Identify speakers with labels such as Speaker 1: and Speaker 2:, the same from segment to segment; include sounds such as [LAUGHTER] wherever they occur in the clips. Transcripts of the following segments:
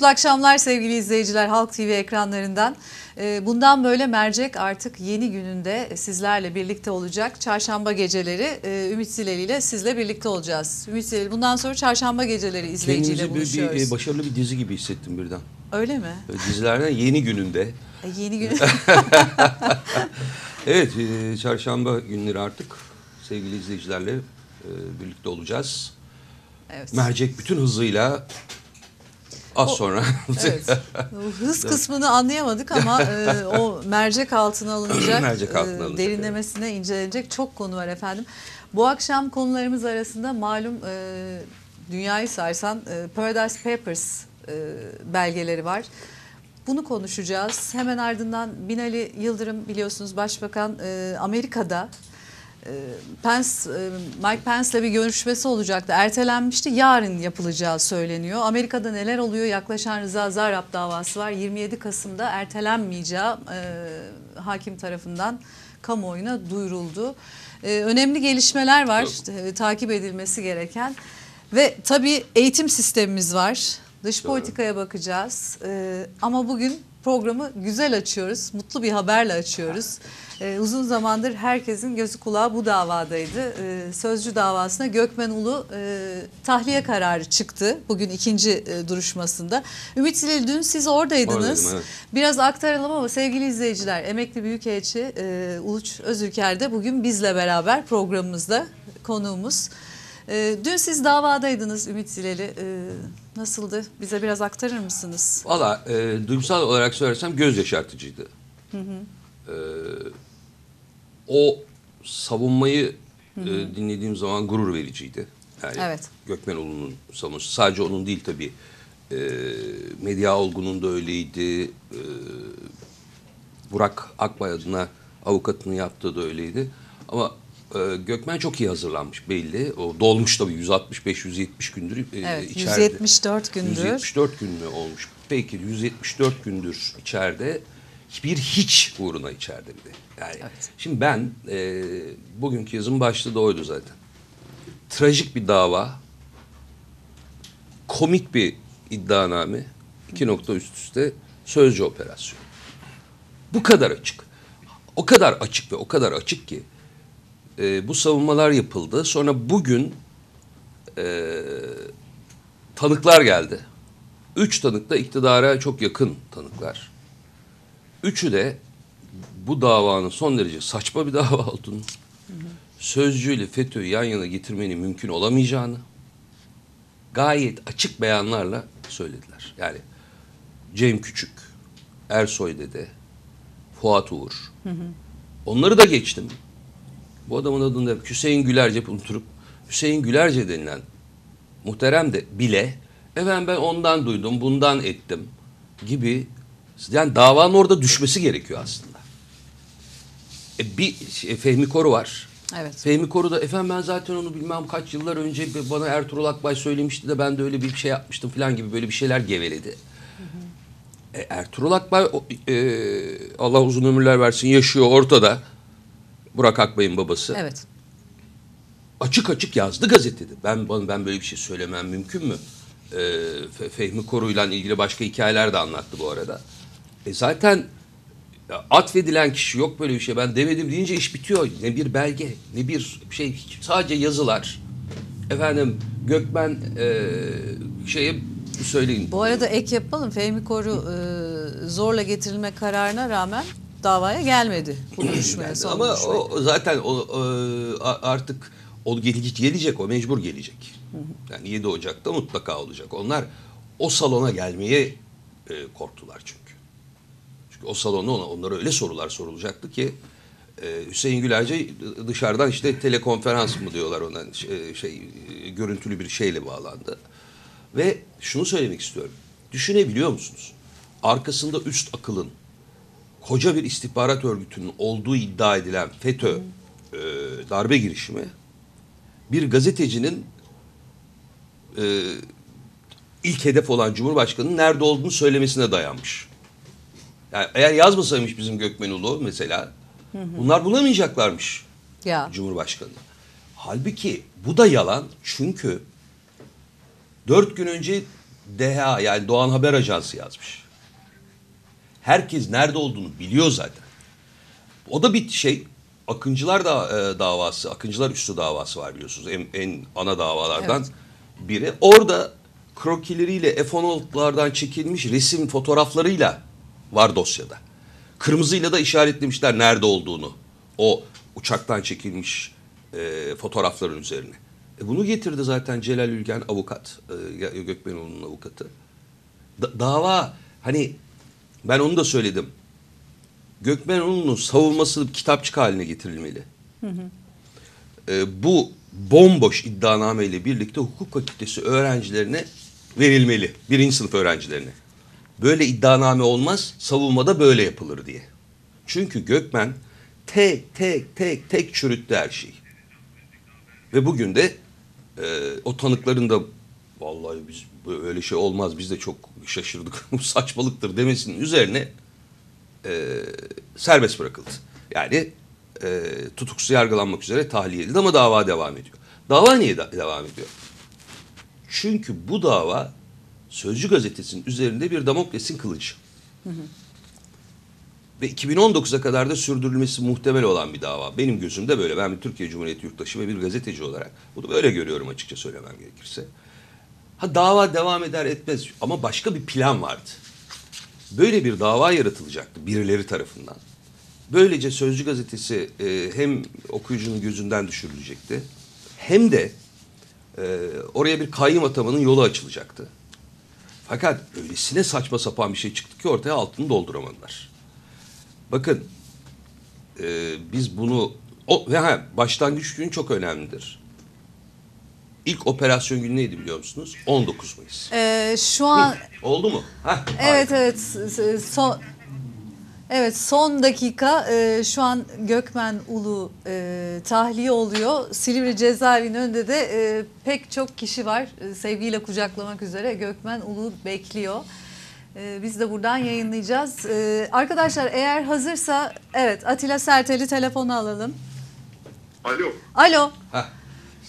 Speaker 1: Mutlu akşamlar sevgili izleyiciler Halk TV ekranlarından. Ee, Bundan böyle Mercek artık yeni gününde sizlerle birlikte olacak. Çarşamba geceleri e, Ümit Zileli ile sizle birlikte olacağız. Ümit Zileli bundan sonra çarşamba geceleri izleyiciyle
Speaker 2: Kendimizi bir,
Speaker 1: buluşuyoruz.
Speaker 2: bir, e, başarılı bir dizi gibi hissettim birden.
Speaker 1: Öyle mi?
Speaker 2: Dizilerden yeni gününde.
Speaker 1: E, Yeni gün. [LAUGHS]
Speaker 2: Evet, e, çarşamba günleri artık sevgili izleyicilerle birlikte olacağız.
Speaker 1: evet.
Speaker 2: Mercek bütün hızıyla az
Speaker 1: O-
Speaker 2: sonra. [LAUGHS]
Speaker 1: Evet. Hız [LAUGHS] kısmını anlayamadık ama [LAUGHS] e, o mercek altına alınacak, [CLEARS THROAT]
Speaker 2: Mercek altına
Speaker 1: e,
Speaker 2: alınacak,
Speaker 1: derinlemesine incelenecek çok konu var efendim. Bu akşam konularımız arasında malum e, dünyayı sarsan e, Paradise Papers e, belgeleri var. Bunu konuşacağız. Hemen ardından Binali Yıldırım biliyorsunuz Başbakan e, Amerika'da e, Pence, e, Mike Pence'le bir görüşmesi olacaktı. Ertelenmişti. Yarın yapılacağı söyleniyor. Amerika'da neler oluyor? Yaklaşan Rıza Zarrab davası var. 27 Kasım'da ertelenmeyeceği e, hakim tarafından kamuoyuna duyuruldu. E, önemli gelişmeler var. e, takip edilmesi gereken. Ve tabii eğitim sistemimiz var. Dış politikaya bakacağız. E, ama bugün programı güzel açıyoruz. Mutlu bir haberle açıyoruz. Ee, uzun zamandır herkesin gözü kulağı bu davadaydı. Ee, Sözcü davasına Gökmen Ulu e, tahliye kararı çıktı. Bugün ikinci e, duruşmasında. Ümit Zileli dün siz oradaydınız.
Speaker 2: Oradaydım, evet.
Speaker 1: Biraz aktaralım ama sevgili izleyiciler emekli büyükelçi e, Uluç Özülker de bugün bizle beraber programımızda konuğumuz. E, dün siz davadaydınız Ümit Zileli. E, nasıldı? Bize biraz aktarır mısınız?
Speaker 2: Valla e, duygusal olarak söylersem göz yaşartıcıydı. E, o savunmayı e, dinlediğim zaman gurur vericiydi. Yani
Speaker 1: Evet.
Speaker 2: Gökmen Ulu'nun savunması. Sadece onun değil tabii. E, Medya Olgun'un da öyleydi. E, Burak Akbay adına avukatını yaptığı da öyleydi. Ama e, Gökmen çok iyi hazırlanmış belli. O dolmuş tabii 165-170 gündür e,
Speaker 1: Evet,
Speaker 2: içeride.
Speaker 1: 174 gündür.
Speaker 2: 174 gün mü olmuş? Peki 174 gündür içeride. Bir hiç uğruna içeride bir de. Yani
Speaker 1: Evet.
Speaker 2: şimdi ben e, bugünkü yazım başlığı da oydu zaten. Trajik bir dava, komik bir iddianame, iki nokta üst üste sözcü operasyon. Bu kadar açık. O kadar açık ve o kadar açık ki e, bu savunmalar yapıldı. Sonra bugün e, tanıklar geldi. Üç tanık da iktidara çok yakın tanıklar. Üçü de bu davanın son derece saçma bir [LAUGHS] dava olduğunu, sözcüyle FETÖ'yü yan yana getirmenin mümkün olamayacağını gayet açık beyanlarla söylediler. Yani Cem Küçük, Ersoy Dede, Fuat Uğur. Onları da geçtim. Bu adamın adını da Hüseyin Gülerce unutup Hüseyin Gülerce denilen muhterem de bile efendim ben ondan duydum, bundan ettim gibi yani davanın orada düşmesi gerekiyor aslında. E, bir şey, Fehmi Koru var.
Speaker 1: Evet.
Speaker 2: Fehmi Koru da efendim ben zaten onu bilmem kaç yıllar önce bana Ertuğrul Akbay söylemişti de ben de öyle bir şey yapmıştım falan gibi böyle bir şeyler geveledi. E, Ertuğrul Akbay e, Allah uzun ömürler versin yaşıyor ortada. Burak Akbay'ın babası
Speaker 1: Evet.
Speaker 2: açık açık yazdı gazetede. Ben ben böyle bir şey söylemem mümkün mü? Fe- Fehmi Koru'yla ilgili başka hikayeler de anlattı bu arada. E zaten atfedilen kişi yok böyle bir şey. Ben demedim deyince iş bitiyor. Ne bir belge, ne bir şey, sadece yazılar. Efendim Gökmen e, şeye söyleyin.
Speaker 1: Bu arada ek yapalım. Fehmi Koru e, zorla getirilme kararına rağmen davaya gelmedi. Bu duruşmaya
Speaker 2: Yani
Speaker 1: son
Speaker 2: ama
Speaker 1: duruşmaya.
Speaker 2: o zaten o e, artık o gelecek, gelecek o mecbur gelecek. Yani 7 Ocak'ta mutlaka olacak. Onlar o salona gelmeye e, korktular çünkü. Çünkü o salonda ona, onlara öyle sorular sorulacaktı ki e, Hüseyin Gülerce dışarıdan işte telekonferans mı diyorlar ona şey, şey e, görüntülü bir şeyle bağlandı. Ve şunu söylemek istiyorum. Düşünebiliyor musunuz? Arkasında üst akılın koca bir istihbarat örgütünün olduğu iddia edilen FETÖ e, darbe girişimi bir gazetecinin e, ilk hedef olan Cumhurbaşkanı'nın nerede olduğunu söylemesine dayanmış. Yani eğer yazmasaymış bizim Gökmen Ulu mesela bunlar bulamayacaklarmış
Speaker 1: Ya.
Speaker 2: Cumhurbaşkanı. Halbuki bu da yalan çünkü dört gün önce DHA yani Doğan Haber Ajansı yazmış. Herkes nerede olduğunu biliyor zaten. O da bir şey. Akıncılar da e, davası, Akıncılar üstü davası var biliyorsunuz. En, en ana davalardan biri. Orada krokileriyle F-16'lardan çekilmiş resim fotoğraflarıyla var dosyada. Kırmızıyla da işaretlemişler nerede olduğunu. O uçaktan çekilmiş e, fotoğrafların üzerine. E, bunu getirdi zaten Celal Ülgen avukat, e, Gökmenoğlu'nun avukatı. Da- dava hani ben onu da söyledim. Gökmenoğlu'nun savunması kitapçık haline getirilmeli. E, bu bomboş iddianameyle birlikte hukuk fakültesi öğrencilerine verilmeli. Birinci sınıf öğrencilerine. Böyle iddianame olmaz, savunmada böyle yapılır diye. Çünkü Gökmen tek tek tek tek çürüttü her şeyi. Ve bugün de e, o tanıkların da vallahi biz böyle şey olmaz biz de çok şaşırdık [LAUGHS] bu saçmalıktır demesinin üzerine e, serbest bırakıldı. Yani e, tutuksuz yargılanmak üzere tahliye edildi ama dava devam ediyor. Dava niye da- devam ediyor? Çünkü bu dava Sözcü gazetesinin üzerinde bir Damokles'in kılıcı. Ve 2019'a kadar da sürdürülmesi muhtemel olan bir dava. Benim gözümde böyle. Ben bir Türkiye Cumhuriyeti yurttaşı ve bir gazeteci olarak bunu böyle görüyorum açıkça söylemem gerekirse. Ha dava devam eder etmez ama başka bir plan vardı. Böyle bir dava yaratılacaktı birileri tarafından. Böylece Sözcü gazetesi e, hem okuyucunun gözünden düşürülecekti hem de e, oraya bir kayyım atamanın yolu açılacaktı. Fakat öylesine saçma sapan bir şey çıktı ki ortaya altını dolduramadılar. Bakın e, biz bunu o ve ha, başlangıç günü çok önemlidir. İlk operasyon günü neydi biliyor musunuz? 19 Mayıs.
Speaker 1: Ee, şu an
Speaker 2: Oldu mu? Heh,
Speaker 1: evet
Speaker 2: harika.
Speaker 1: evet s- s- son Evet son dakika e, şu an Gökmen Ulu e, tahliye oluyor. Silivri cezaevinin önünde de e, pek çok kişi var. E, sevgiyle kucaklamak üzere Gökmen Ulu bekliyor. E, biz de buradan yayınlayacağız. E, arkadaşlar eğer hazırsa evet Atilla Sertel'i telefona alalım.
Speaker 3: Alo.
Speaker 1: Alo
Speaker 2: Heh.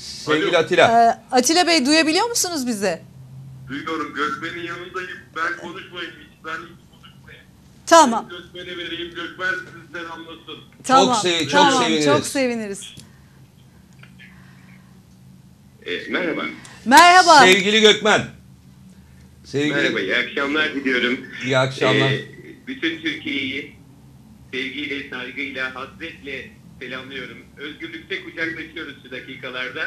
Speaker 2: Sevgili
Speaker 3: Alo.
Speaker 2: Atilla.
Speaker 1: e, Atilla Bey duyabiliyor musunuz bizi?
Speaker 3: Duyuyorum. Gökmen'in yanındayım. Ben konuşmayayım hiç. Ben hiç konuşmayayım.
Speaker 1: Tamam.
Speaker 3: Gökmen'e vereyim. Gökmen sizi selamlasın.
Speaker 1: Tamam.
Speaker 2: sevi- çok
Speaker 1: tamam,
Speaker 2: seviniriz.
Speaker 1: Çok seviniriz.
Speaker 3: E, merhaba.
Speaker 1: Merhaba.
Speaker 2: Sevgili Gökmen. Sevgili
Speaker 3: Merhaba. iyi akşamlar diliyorum.
Speaker 2: İyi akşamlar.
Speaker 3: E, bütün Türkiye'yi sevgiyle, saygıyla, hasretle selamlıyorum. Özgürlükte kucaklaşıyoruz şu dakikalarda.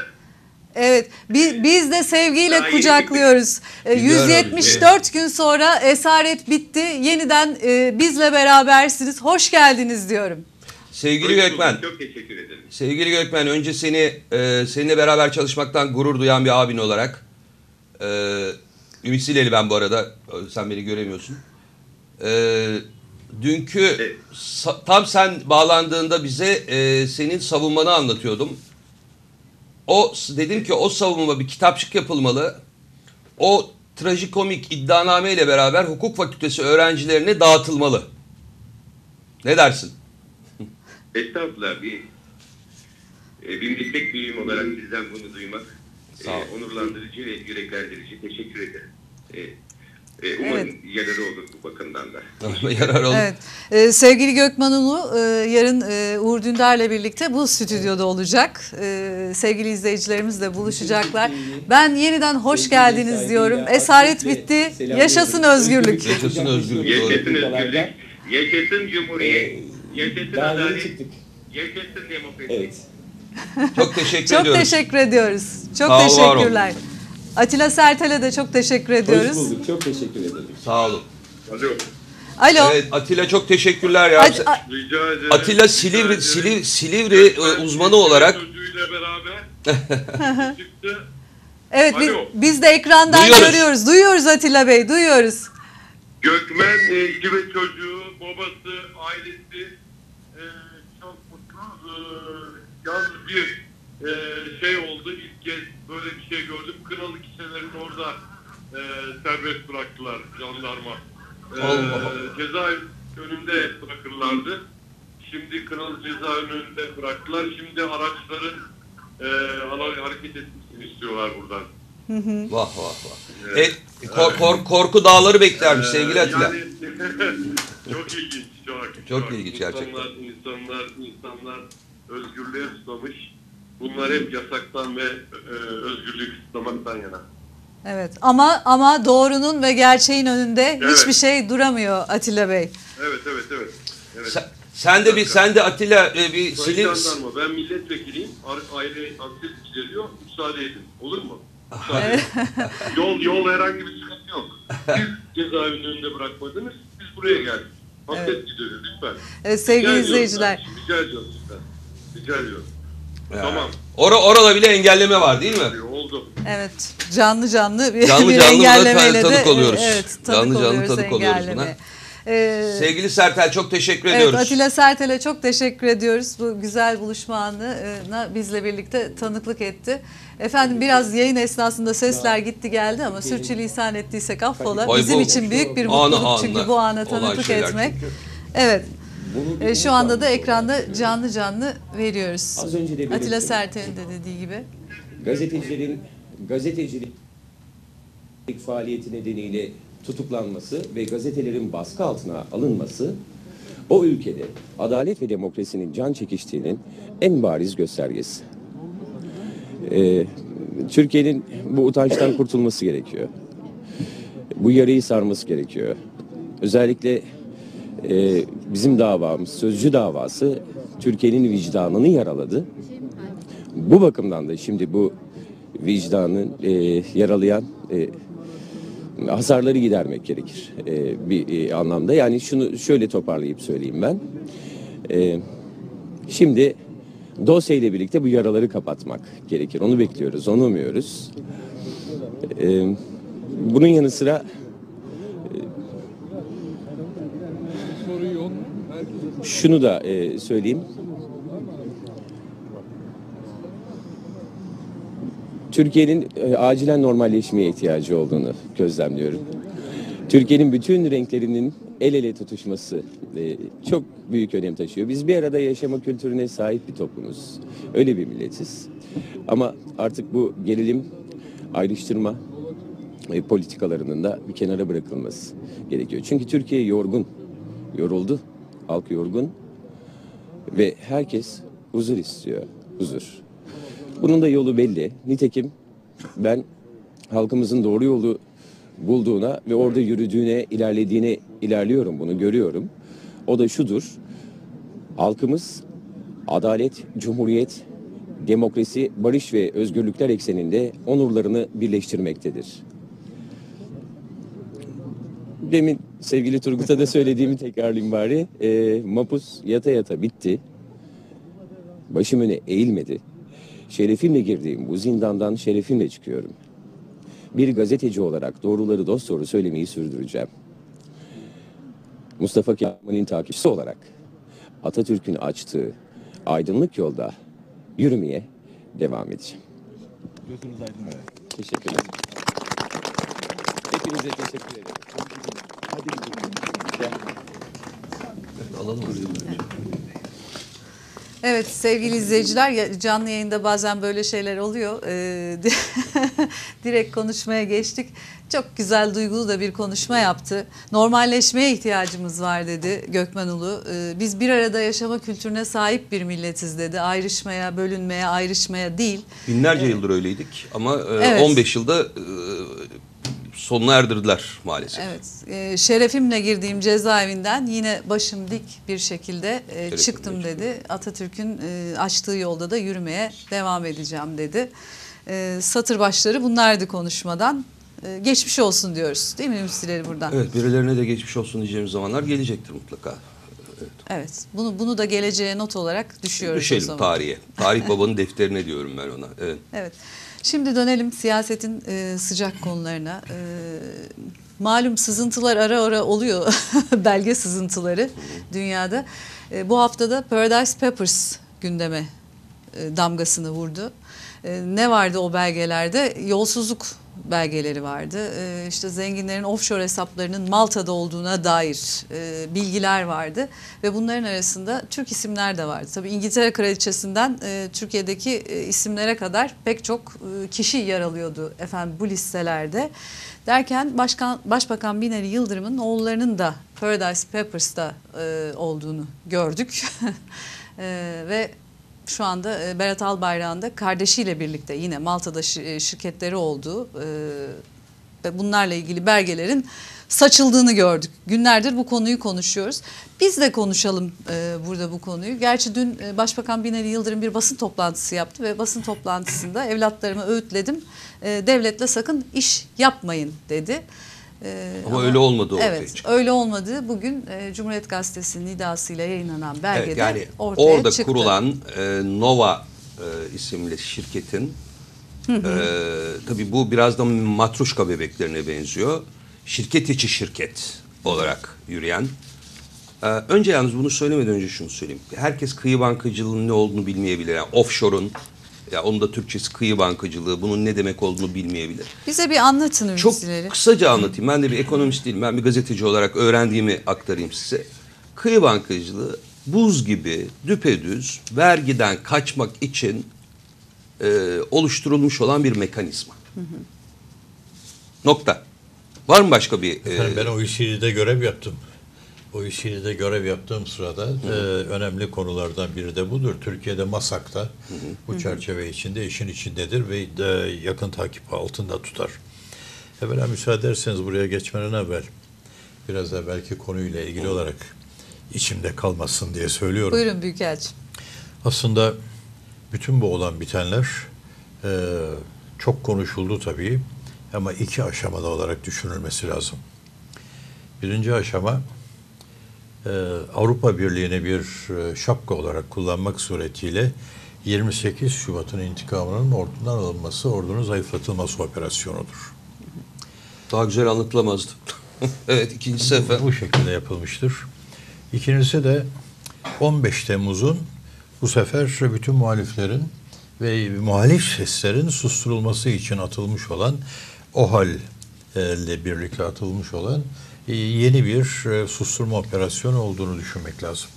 Speaker 1: Evet, bi- biz de sevgiyle
Speaker 3: Daha
Speaker 1: kucaklıyoruz. Ee,
Speaker 2: Biliyorum,
Speaker 1: 174 gün sonra esaret bitti. Yeniden e, bizle berabersiniz. Hoş geldiniz diyorum.
Speaker 2: Sevgili
Speaker 3: Hoş
Speaker 2: Gökmen.
Speaker 3: Çok teşekkür ederim.
Speaker 2: Sevgili Gökmen, önce seni e, seninle beraber çalışmaktan gurur duyan bir abin olarak e, Ümit Sileli ben bu arada. e, Sen beni göremiyorsun. E, dünkü sa- tam sen bağlandığında bize e, senin savunmanı anlatıyordum. O dedim ki o savunma bir kitapçık yapılmalı. O trajikomik iddianame ile beraber hukuk fakültesi öğrencilerine dağıtılmalı. Ne dersin? [LAUGHS]
Speaker 3: Estağfurullah. Bir, e, bir meslek büyüğüm olarak sizden bunu duymak
Speaker 2: Sağ ol.
Speaker 3: e, onurlandırıcı ve yüreklendirici. Teşekkür ederim. E, e, umarım
Speaker 1: Evet.
Speaker 3: yararı olur bu bakımdan da. [LAUGHS]
Speaker 2: Yarar olur.
Speaker 1: Evet, e, sevgili Gökmen Ulu e, yarın e, Uğur Dündar'la birlikte bu stüdyoda olacak. E, sevgili izleyicilerimizle buluşacaklar. Ben yeniden hoş geldiniz diyorum. Esaret bitti. Yaşasın özgürlük.
Speaker 2: Yaşasın özgürlük.
Speaker 3: Yaşasın özgürlük, yaşasın cumhuriyet,
Speaker 4: Ee,
Speaker 3: yaşasın adalet, yaşasın demokrasi.
Speaker 4: Evet.
Speaker 2: Çok teşekkür
Speaker 1: Çok
Speaker 2: ediyoruz.
Speaker 1: teşekkür ediyoruz. Çok
Speaker 2: Sağ ol, var ol.
Speaker 1: Atilla Sertel'e de çok teşekkür
Speaker 4: Hoş
Speaker 1: ediyoruz.
Speaker 4: bulduk. Çok teşekkür ederim.
Speaker 2: Sağ olun.
Speaker 3: Alo.
Speaker 1: Alo.
Speaker 2: Evet Atilla çok teşekkürler ya.
Speaker 1: At- a-
Speaker 3: Rica ederim.
Speaker 2: Atilla Silivri
Speaker 3: ederim.
Speaker 2: Silivri, Silivri e, uzmanı olarak
Speaker 3: Sözüyle beraber [LAUGHS] çıktı.
Speaker 1: Evet biz,
Speaker 3: Alo.
Speaker 1: biz de ekrandan
Speaker 2: Duyuyoruz.
Speaker 1: görüyoruz. Duyuyoruz Atilla Bey, duyuyoruz.
Speaker 3: Gökmen e, eşi ve çocuğu, babası, ailesi e, çok mutlu. E, yalnız bir e, şey oldu. Bir şey gördüm. Kınalı kişilerin orada e, serbest bıraktılar jandarma. E,
Speaker 2: Allah
Speaker 3: cezaevi önünde bırakırlardı. Şimdi Kınalı cezaevinin önünde bıraktılar. Şimdi araçların e, hareket etmesini istiyorlar buradan.
Speaker 2: Vah vah vah. E, kor- kor- korku dağları beklermiş sevgili
Speaker 3: Ee,
Speaker 2: Atilla.
Speaker 3: Yani, [LAUGHS] çok ilginç, çok.
Speaker 2: Çok ilginç gerçekten.
Speaker 3: İnsanlar, insanlar, insanlar özgürlüğe susamış. Bunlar hep yasaktan ve e, özgürlüğü kısıtlamaktan yana.
Speaker 1: Evet ama ama doğrunun ve gerçeğin önünde
Speaker 3: Evet.
Speaker 1: hiçbir şey duramıyor Atilla Bey.
Speaker 3: Evet, evet, evet. evet.
Speaker 2: Sen, sen de bir sen de Atilla e, bir
Speaker 3: Jandarma, ben milletvekiliyim. Aile anket gideriyor. Müsaade edin. Olur mu? Müsaade yol, yol herhangi bir sıkıntı yok. Siz cezaevinin önünde bırakmadınız. Biz buraya geldik. Anket
Speaker 1: Evet.
Speaker 3: gideriyor lütfen.
Speaker 1: Evet, sevgili
Speaker 3: Rica ediyorum
Speaker 1: izleyiciler.
Speaker 3: kardeşim, Rica ediyorum lütfen. Rica ediyorum. Tamam.
Speaker 2: Ora, orada bile engelleme var değil mi?
Speaker 3: Oldu.
Speaker 1: Evet canlı canlı bir,
Speaker 2: Canlı
Speaker 1: bir [LAUGHS]
Speaker 2: canlı buna
Speaker 1: engellemeyle
Speaker 2: tanık
Speaker 1: de
Speaker 2: oluyoruz.
Speaker 1: Evet, tanık
Speaker 2: Canlı canlı
Speaker 1: oluyoruz
Speaker 2: tanık oluyoruz buna.
Speaker 1: Ee,
Speaker 2: Sevgili Sertel çok teşekkür
Speaker 1: Evet
Speaker 2: ediyoruz.
Speaker 1: Atilla Sertel'e çok teşekkür ediyoruz. Bu güzel buluşma anına bizle birlikte tanıklık etti. Efendim biraz yayın esnasında sesler gitti geldi ama sürçülisan ettiysek affola.
Speaker 2: Ay,
Speaker 1: Bizim için büyük bir
Speaker 2: anı
Speaker 1: mutluluk çünkü bu ana
Speaker 2: olan
Speaker 1: tanıklık
Speaker 2: şeyler
Speaker 1: etmek.
Speaker 2: çünkü.
Speaker 1: Evet. E, şu anda da ekranda canlı canlı veriyoruz.
Speaker 4: Az önce de.
Speaker 1: Atilla Sertel'in de dediği gibi.
Speaker 4: gazetecilerin gazetecilik faaliyeti nedeniyle tutuklanması ve gazetelerin baskı altına alınması o ülkede adalet ve demokrasinin can çekiştiğinin en bariz göstergesi. Ee, Türkiye'nin bu utançtan kurtulması gerekiyor. Bu yarayı sarması gerekiyor. Özellikle e, bizim davamız, sözcü davası Türkiye'nin vicdanını yaraladı. Bu bakımdan da şimdi bu vicdanın e, yaralayan e, hasarları gidermek gerekir e, bir e, anlamda. Yani şunu şöyle toparlayıp söyleyeyim ben. E, şimdi dosyayla birlikte bu yaraları kapatmak gerekir. Onu bekliyoruz, onu umuyoruz. E, bunun yanı sıra şunu da e, söyleyeyim. Türkiye'nin e, acilen normalleşmeye ihtiyacı olduğunu gözlemliyorum. Türkiye'nin bütün renklerinin el ele tutuşması e, çok büyük önem taşıyor. Biz bir arada yaşama kültürüne sahip bir toplumuz. Öyle bir milletiz. Ama artık bu gerilim, ayrıştırma e, politikalarının da bir kenara bırakılması gerekiyor. Çünkü Türkiye yorgun, yoruldu, halk yorgun ve herkes huzur istiyor, huzur. Bunun da yolu belli. Nitekim ben halkımızın doğru yolu bulduğuna ve orada yürüdüğüne, ilerlediğine ilerliyorum bunu görüyorum. O da şudur. Halkımız adalet, cumhuriyet, demokrasi, barış ve özgürlükler ekseninde onurlarını birleştirmektedir. Demin sevgili Turgut'a da söylediğimi tekrarlayayım bari. Ee, mapus yata yata bitti. Başım öne eğilmedi. Şerefimle girdiğim bu zindandan şerefimle çıkıyorum. Bir gazeteci olarak doğruları dosdoğru söylemeyi sürdüreceğim. Mustafa Kemal'in takipçisi olarak Atatürk'ün açtığı aydınlık yolda yürümeye devam edeceğim. Teşekkür ederim. Hepinize teşekkür ederim. Hadi gidelim. Gel.
Speaker 2: Alalım.
Speaker 1: Evet sevgili izleyiciler canlı yayında bazen böyle şeyler oluyor. Ee, di- [LAUGHS] direkt konuşmaya geçtik. Çok güzel duygulu da bir konuşma yaptı. Normalleşmeye ihtiyacımız var dedi Gökmen Ulu. Ee, biz bir arada yaşama kültürüne sahip bir milletiz dedi. Ayrışmaya, bölünmeye, ayrışmaya değil.
Speaker 2: Binlerce yıldır öyleydik ama e,
Speaker 1: Evet.
Speaker 2: 15 yılda e, sonuna erdirdiler maalesef.
Speaker 1: Evet, e, şerefimle girdiğim cezaevinden yine başım dik bir şekilde e, çıktım dedi. Atatürk'ün e, açtığı yolda da yürümeye devam edeceğim dedi. E, satır başları bunlardı konuşmadan. E, geçmiş olsun diyoruz değil mi Müstileri buradan? Evet.
Speaker 2: Evet birilerine de geçmiş olsun diyeceğimiz zamanlar gelecektir mutlaka.
Speaker 1: bunu bunu da geleceğe not olarak düşüyoruz o
Speaker 2: Düşelim
Speaker 1: zaman.
Speaker 2: tarihe. Tarih babanın defterine diyorum ben ona. Evet.
Speaker 1: Evet. Şimdi dönelim siyasetin e, sıcak konularına. E, malum sızıntılar ara ara oluyor. [LAUGHS] Belge sızıntıları dünyada. E, bu haftada Paradise Papers gündeme e, damgasını vurdu. E, ne vardı o belgelerde? Yolsuzluk belgeleri vardı. E, işte zenginlerin offshore hesaplarının Malta'da olduğuna dair e, bilgiler vardı. Ve bunların arasında Türk isimler de vardı. Tabii İngiltere Kraliçesinden e, Türkiye'deki e, isimlere kadar pek çok e, kişi yer alıyordu efendim bu listelerde. Derken Başkan, Başbakan Binali Yıldırım'ın oğullarının da Paradise Papers'ta e, olduğunu gördük. [LAUGHS] E, ve şu anda e, Berat Albayrak'ın da kardeşiyle birlikte yine Malta'da e, şirketleri olduğu e, ve bunlarla ilgili belgelerin saçıldığını gördük. Günlerdir bu konuyu konuşuyoruz. Biz de konuşalım burada bu konuyu. Gerçi dün Başbakan Binali Yıldırım bir basın toplantısı yaptı ve basın toplantısında evlatlarımı öğütledim. Devletle sakın iş yapmayın dedi. E,
Speaker 2: Ama öyle olmadı ortaya
Speaker 1: Evet,
Speaker 2: çıktı.
Speaker 1: öyle olmadığı bugün e, Cumhuriyet Gazetesi'nin nidasıyla yayınlanan belgede
Speaker 2: Evet, yani
Speaker 1: ortaya
Speaker 2: orada
Speaker 1: çıktı.
Speaker 2: kurulan e, Nova e, isimli şirketin e, tabii bu biraz da matruşka bebeklerine benziyor. Şirket içi şirket olarak yürüyen. E, önce yalnız bunu söylemeden önce şunu söyleyeyim. Herkes kıyı bankacılığının ne olduğunu bilmeyebilir. Yani offshore'un ya onun da Türkçesi kıyı bankacılığı bunun ne demek olduğunu bilmeyebilir.
Speaker 1: Bize bir anlatın
Speaker 2: Çok
Speaker 1: ülkeleri.
Speaker 2: kısaca anlatayım. Ben de bir ekonomist değilim. Ben bir gazeteci olarak öğrendiğimi aktarayım size. Kıyı bankacılığı buz gibi düpedüz vergiden kaçmak için e, oluşturulmuş olan bir mekanizma. Nokta. Var mı başka bir... e,
Speaker 5: Efendim ben OECD'de görev yaptım. OECD'de görev yaptığım sırada e, önemli konulardan biri de budur. Türkiye'de MASAK'ta bu çerçeve içinde işin içindedir ve de yakın takip altında tutar. Evvela müsaade ederseniz buraya geçmeden evvel biraz da belki konuyla ilgili olarak içimde kalmasın diye söylüyorum.
Speaker 1: Buyurun Büyükelçim.
Speaker 5: Aslında bütün bu olan bitenler e, çok konuşuldu tabii ama iki aşamada olarak düşünülmesi lazım. Birinci aşama e, Avrupa Birliği'ni bir e, şapka olarak kullanmak suretiyle 28 Şubat'ın intikamının ordudan alınması, ordunun zayıflatılması operasyonudur.
Speaker 2: Daha güzel anlatılamazdı. [LAUGHS] evet ikinci sefer.
Speaker 5: Bu şekilde yapılmıştır. İkincisi de 15 Temmuz'un bu sefer bütün muhaliflerin ve muhalif seslerin susturulması için atılmış olan OHAL ile birlikte atılmış olan yeni bir e, susturma operasyonu olduğunu düşünmek lazım.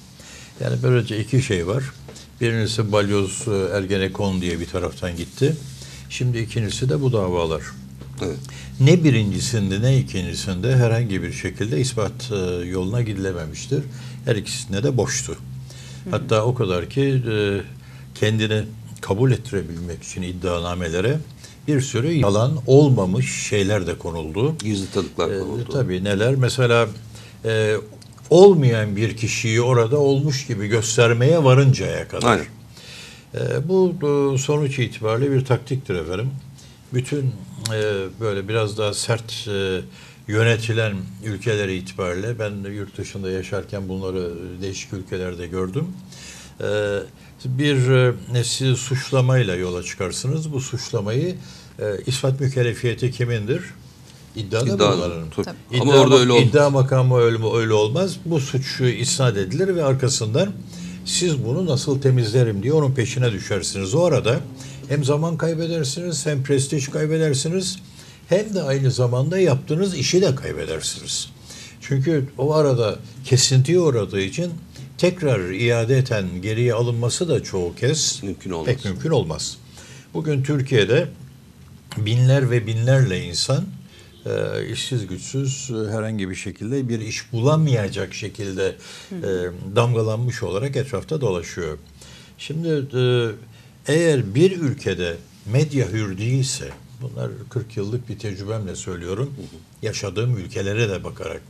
Speaker 5: Yani böylece iki şey var. Birincisi Balyoz e, Ergenekon diye bir taraftan gitti. Şimdi ikincisi de bu davalar.
Speaker 2: Evet.
Speaker 5: Ne birincisinde ne ikincisinde herhangi bir şekilde ispat e, yoluna gidilememiştir. Her ikisinde de boştu. Hatta o kadar ki e, kendini kabul ettirebilmek için iddianamelere bir sürü yalan olmamış şeyler de konuldu.
Speaker 2: Gizli tanıklar
Speaker 5: E,
Speaker 2: konuldu.
Speaker 5: tabii neler? Mesela e, olmayan bir kişiyi orada olmuş gibi göstermeye varıncaya kadar.
Speaker 2: Aynen.
Speaker 5: E, bu e, sonuç itibariyle bir taktiktir efendim. Bütün e, böyle biraz daha sert e, yönetilen ülkeleri itibariyle ben yurt dışında yaşarken bunları değişik ülkelerde gördüm. E, bir e, suçlamayla yola çıkarsınız. Bu suçlamayı e, ispat mükellefiyeti kimindir?
Speaker 2: İddia-
Speaker 5: bulunanın.
Speaker 2: tabii.
Speaker 5: İddia,
Speaker 2: Ama orada öyle olmaz.
Speaker 5: iddia makamı öyle, öyle olmaz. Bu suç isnat edilir ve arkasından siz bunu nasıl temizlerim diye onun peşine düşersiniz. O arada hem zaman kaybedersiniz hem prestij kaybedersiniz hem de aynı zamanda yaptığınız işi de kaybedersiniz. Çünkü o arada kesintiye uğradığı için tekrar iadeten geriye alınması da çoğu kez
Speaker 2: Mümkün olmaz.
Speaker 5: pek mümkün olmaz. Bugün Türkiye'de binler ve binlerle insan e, işsiz güçsüz e, herhangi bir şekilde bir iş bulamayacak şekilde e, damgalanmış olarak etrafta dolaşıyor. Şimdi e, eğer bir ülkede medya hür değilse, bunlar 40 yıllık bir tecrübemle söylüyorum, yaşadığım ülkelere de bakarak,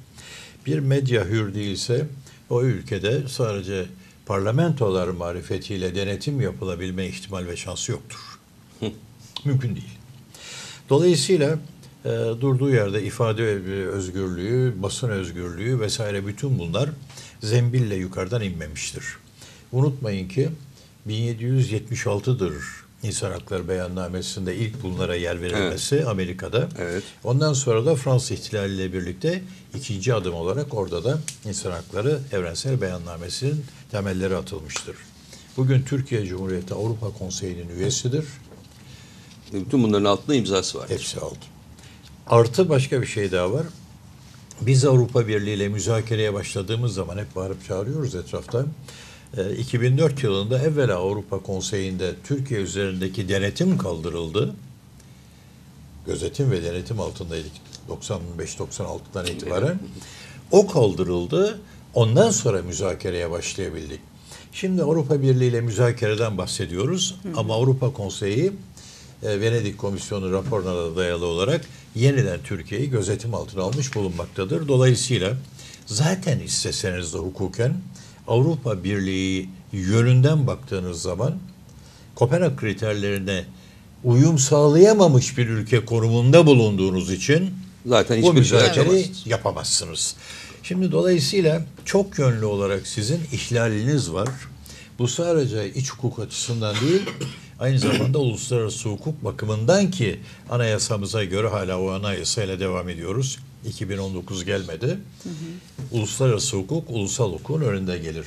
Speaker 5: bir medya hür değilse o ülkede sadece parlamentolar marifetiyle denetim yapılabilme ihtimal ve şansı yoktur. [LAUGHS] Mümkün değil. Dolayısıyla e, durduğu yerde ifade özgürlüğü, basın özgürlüğü vesaire bütün bunlar zembille yukarıdan inmemiştir. Unutmayın ki 1776'dır İnsan Hakları Beyannamesi'nde ilk bunlara yer verilmesi Amerika'da.
Speaker 2: Evet.
Speaker 5: Ondan sonra da Fransız ihtilaliyle birlikte ikinci adım olarak orada da İnsan Hakları Evrensel Beyannamesi'nin temelleri atılmıştır. Bugün Türkiye Cumhuriyeti Avrupa Konseyi'nin üyesidir.
Speaker 2: Bütün bunların altında imzası var.
Speaker 5: Hepsi aldı. Artı başka bir şey daha var. Biz Avrupa Birliği ile müzakereye başladığımız zaman hep bağırıp çağırıyoruz etrafta. Ee, 2004 yılında evvela Avrupa Konseyi'nde Türkiye üzerindeki denetim kaldırıldı. Gözetim ve denetim altındaydık 95-96'dan itibaren. O kaldırıldı. Ondan sonra müzakereye başlayabildik. Şimdi Avrupa Birliği ile müzakereden bahsediyoruz ama Avrupa Konseyi e, Venedik Komisyonu raporuna da dayalı olarak yeniden Türkiye'yi gözetim altına almış bulunmaktadır. Dolayısıyla zaten isteseniz de hukuken Avrupa Birliği yönünden baktığınız zaman Kopenhag kriterlerine uyum sağlayamamış bir ülke konumunda bulunduğunuz için
Speaker 2: Zaten
Speaker 5: bu
Speaker 2: hiçbir şey
Speaker 5: mücadeleyi
Speaker 2: yapamazsınız.
Speaker 5: yapamazsınız. Şimdi dolayısıyla çok yönlü olarak sizin ihlaliniz var. Bu sadece iç hukuk açısından değil, aynı zamanda uluslararası hukuk bakımından ki anayasamıza göre hala o anayasayla devam ediyoruz. 2019 gelmedi. Uluslararası hukuk, ulusal hukukun önünde gelir.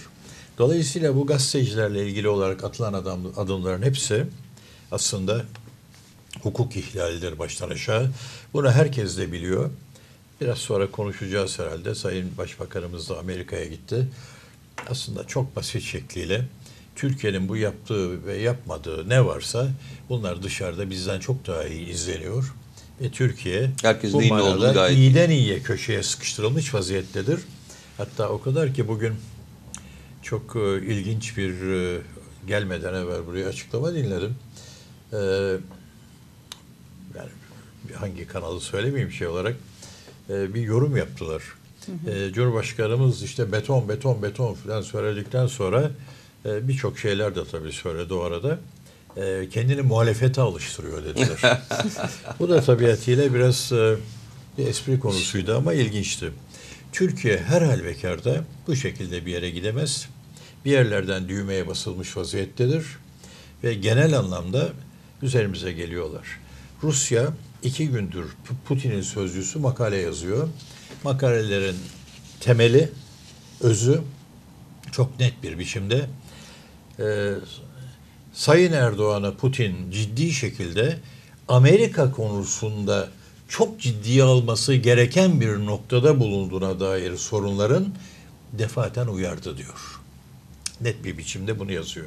Speaker 5: Dolayısıyla bu gazetecilerle ilgili olarak atılan adam, adımların hepsi aslında hukuk ihlalidir baştan aşağı. Bunu herkes de biliyor. Biraz sonra konuşacağız herhalde. Sayın Başbakanımız da Amerika'ya gitti. Aslında çok basit şekliyle Türkiye'nin bu yaptığı ve yapmadığı ne varsa bunlar dışarıda bizden çok daha iyi izleniyor. Ve Türkiye
Speaker 2: Herkes
Speaker 5: bu manada
Speaker 2: gayet iyi.
Speaker 5: iyiden iyiye köşeye sıkıştırılmış vaziyettedir. Hatta o kadar ki bugün çok e, ilginç bir e, gelmeden evvel buraya açıklama dinledim. E, yani hangi kanalı söylemeyeyim şey olarak e, bir yorum yaptılar. E, Cumhurbaşkanımız işte beton beton beton falan söyledikten sonra e, birçok şeyler de tabii söyledi o arada. E, kendini muhalefete alıştırıyor dediler. Bu da tabiatıyla biraz e, bir espri konusuydu ama ilginçti. Türkiye her halükarda bu şekilde bir yere gidemez. Bir yerlerden düğmeye basılmış vaziyettedir ve genel anlamda üzerimize geliyorlar. Rusya iki gündür Putin'in sözcüsü makale yazıyor. Makalelerin temeli, özü çok net bir biçimde e, Sayın Erdoğan'a Putin ciddi şekilde Amerika konusunda çok ciddiye alması gereken bir noktada bulunduğuna dair sorunların defaten uyardı diyor. Net bir biçimde bunu yazıyor.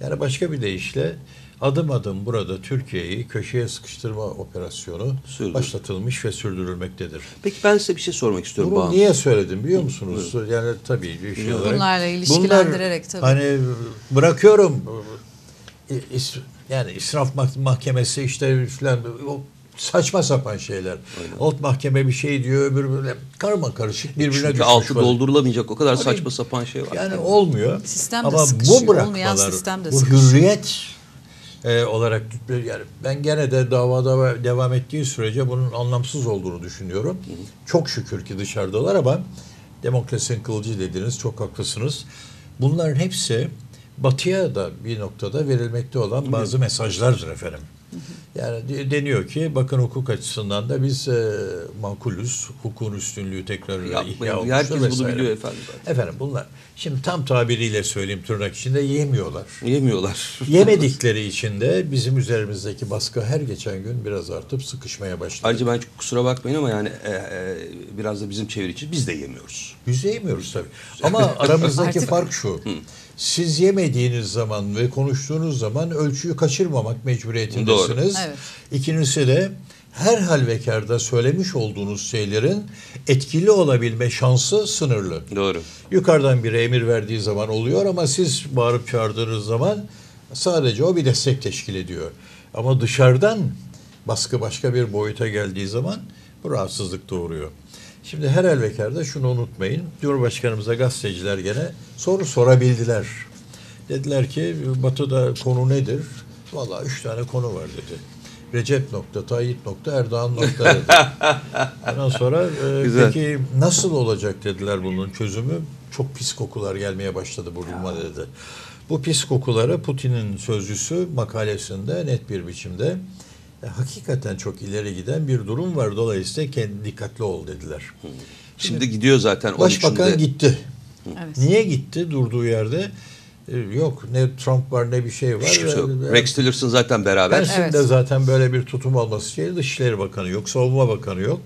Speaker 5: Yani başka bir deyişle adım adım burada Türkiye'yi köşeye sıkıştırma operasyonu
Speaker 2: Sürdür.
Speaker 5: başlatılmış ve sürdürülmektedir.
Speaker 2: Peki ben size bir şey sormak istiyorum.
Speaker 5: Bunu
Speaker 2: Bağım.
Speaker 5: niye söyledim biliyor musunuz? Yani tabii bir şey olarak.
Speaker 1: Bunlarla ilişkilendirerek tabii.
Speaker 5: Hani bırakıyorum is- yani israf mah- mahkemesi işte falan o saçma sapan şeyler. Alt mahkeme bir şey diyor öbür böyle karma karışık birbirine
Speaker 2: Çünkü
Speaker 5: düşmüş.
Speaker 2: altı
Speaker 5: vaziyette.
Speaker 2: doldurulamayacak o kadar
Speaker 5: Tabii.
Speaker 2: saçma sapan şey var.
Speaker 5: Yani olmuyor.
Speaker 1: Sistem de
Speaker 5: Ama
Speaker 1: sıkışıyor.
Speaker 5: bu bırakmalar,
Speaker 1: Olmayan sistem de
Speaker 5: bu
Speaker 1: sıkışıyor.
Speaker 5: hürriyet e, olarak yani ben gene de davada devam ettiği sürece bunun anlamsız olduğunu düşünüyorum. Çok şükür ki dışarıdalar ama demokrasinin kılıcı dediniz çok haklısınız. Bunların hepsi batıya da bir noktada verilmekte olan bazı mesajlardır efendim. Yani de- deniyor ki bakın hukuk açısından da biz e, makulüz, hukukun üstünlüğü tekrar ihya olmuştur
Speaker 2: Herkes bunu
Speaker 5: vesaire.
Speaker 2: biliyor efendim zaten.
Speaker 5: Efendim bunlar şimdi tam tabiriyle söyleyeyim tırnak içinde yemiyorlar.
Speaker 2: Yemiyorlar.
Speaker 5: Yemedikleri için de bizim üzerimizdeki baskı her geçen gün biraz artıp sıkışmaya başladı.
Speaker 2: Ayrıca ben çok kusura bakmayın ama yani e, e, biraz da bizim çeviri için biz de yemiyoruz.
Speaker 5: Biz de yemiyoruz tabii. Ama [LAUGHS] aramızdaki fark şu. Siz yemediğiniz zaman ve konuştuğunuz zaman ölçüyü kaçırmamak mecburiyetindesiniz.
Speaker 1: Doğru. Evet.
Speaker 5: İkincisi de her halvekarda söylemiş olduğunuz şeylerin etkili olabilme şansı sınırlı.
Speaker 2: Doğru.
Speaker 5: Yukarıdan bir emir verdiği zaman oluyor ama siz bağırıp çağırdığınız zaman sadece o bir destek teşkil ediyor. Ama dışarıdan baskı başka bir boyuta geldiği zaman bu rahatsızlık doğuruyor. Şimdi her elbekarda şunu unutmayın. Cumhurbaşkanımıza gazeteciler gene soru sorabildiler. Dediler ki Batı'da konu nedir? Vallahi üç tane konu var dedi. Recep nokta, Tayyip nokta, Erdoğan nokta dedi. [LAUGHS] Ondan sonra e,
Speaker 2: Güzel.
Speaker 5: peki nasıl olacak dediler bunun çözümü. Çok pis kokular gelmeye başladı burnuma dedi. Bu pis kokuları Putin'in sözcüsü makalesinde net bir biçimde e, hakikaten çok ileri giden bir durum var. Dolayısıyla kendi dikkatli ol dediler.
Speaker 2: Şimdi gidiyor zaten.
Speaker 5: Başbakan
Speaker 2: 13'ünde.
Speaker 5: gitti.
Speaker 1: Evet.
Speaker 5: Niye gitti durduğu yerde? E, Yok ne Trump var ne bir şey var.
Speaker 2: Hiçbir şey yok. Rex Tillerson zaten beraber.
Speaker 1: Evet.
Speaker 5: de zaten böyle bir tutum olması şey Dışişleri Bakanı yok, Savunma Bakanı yok.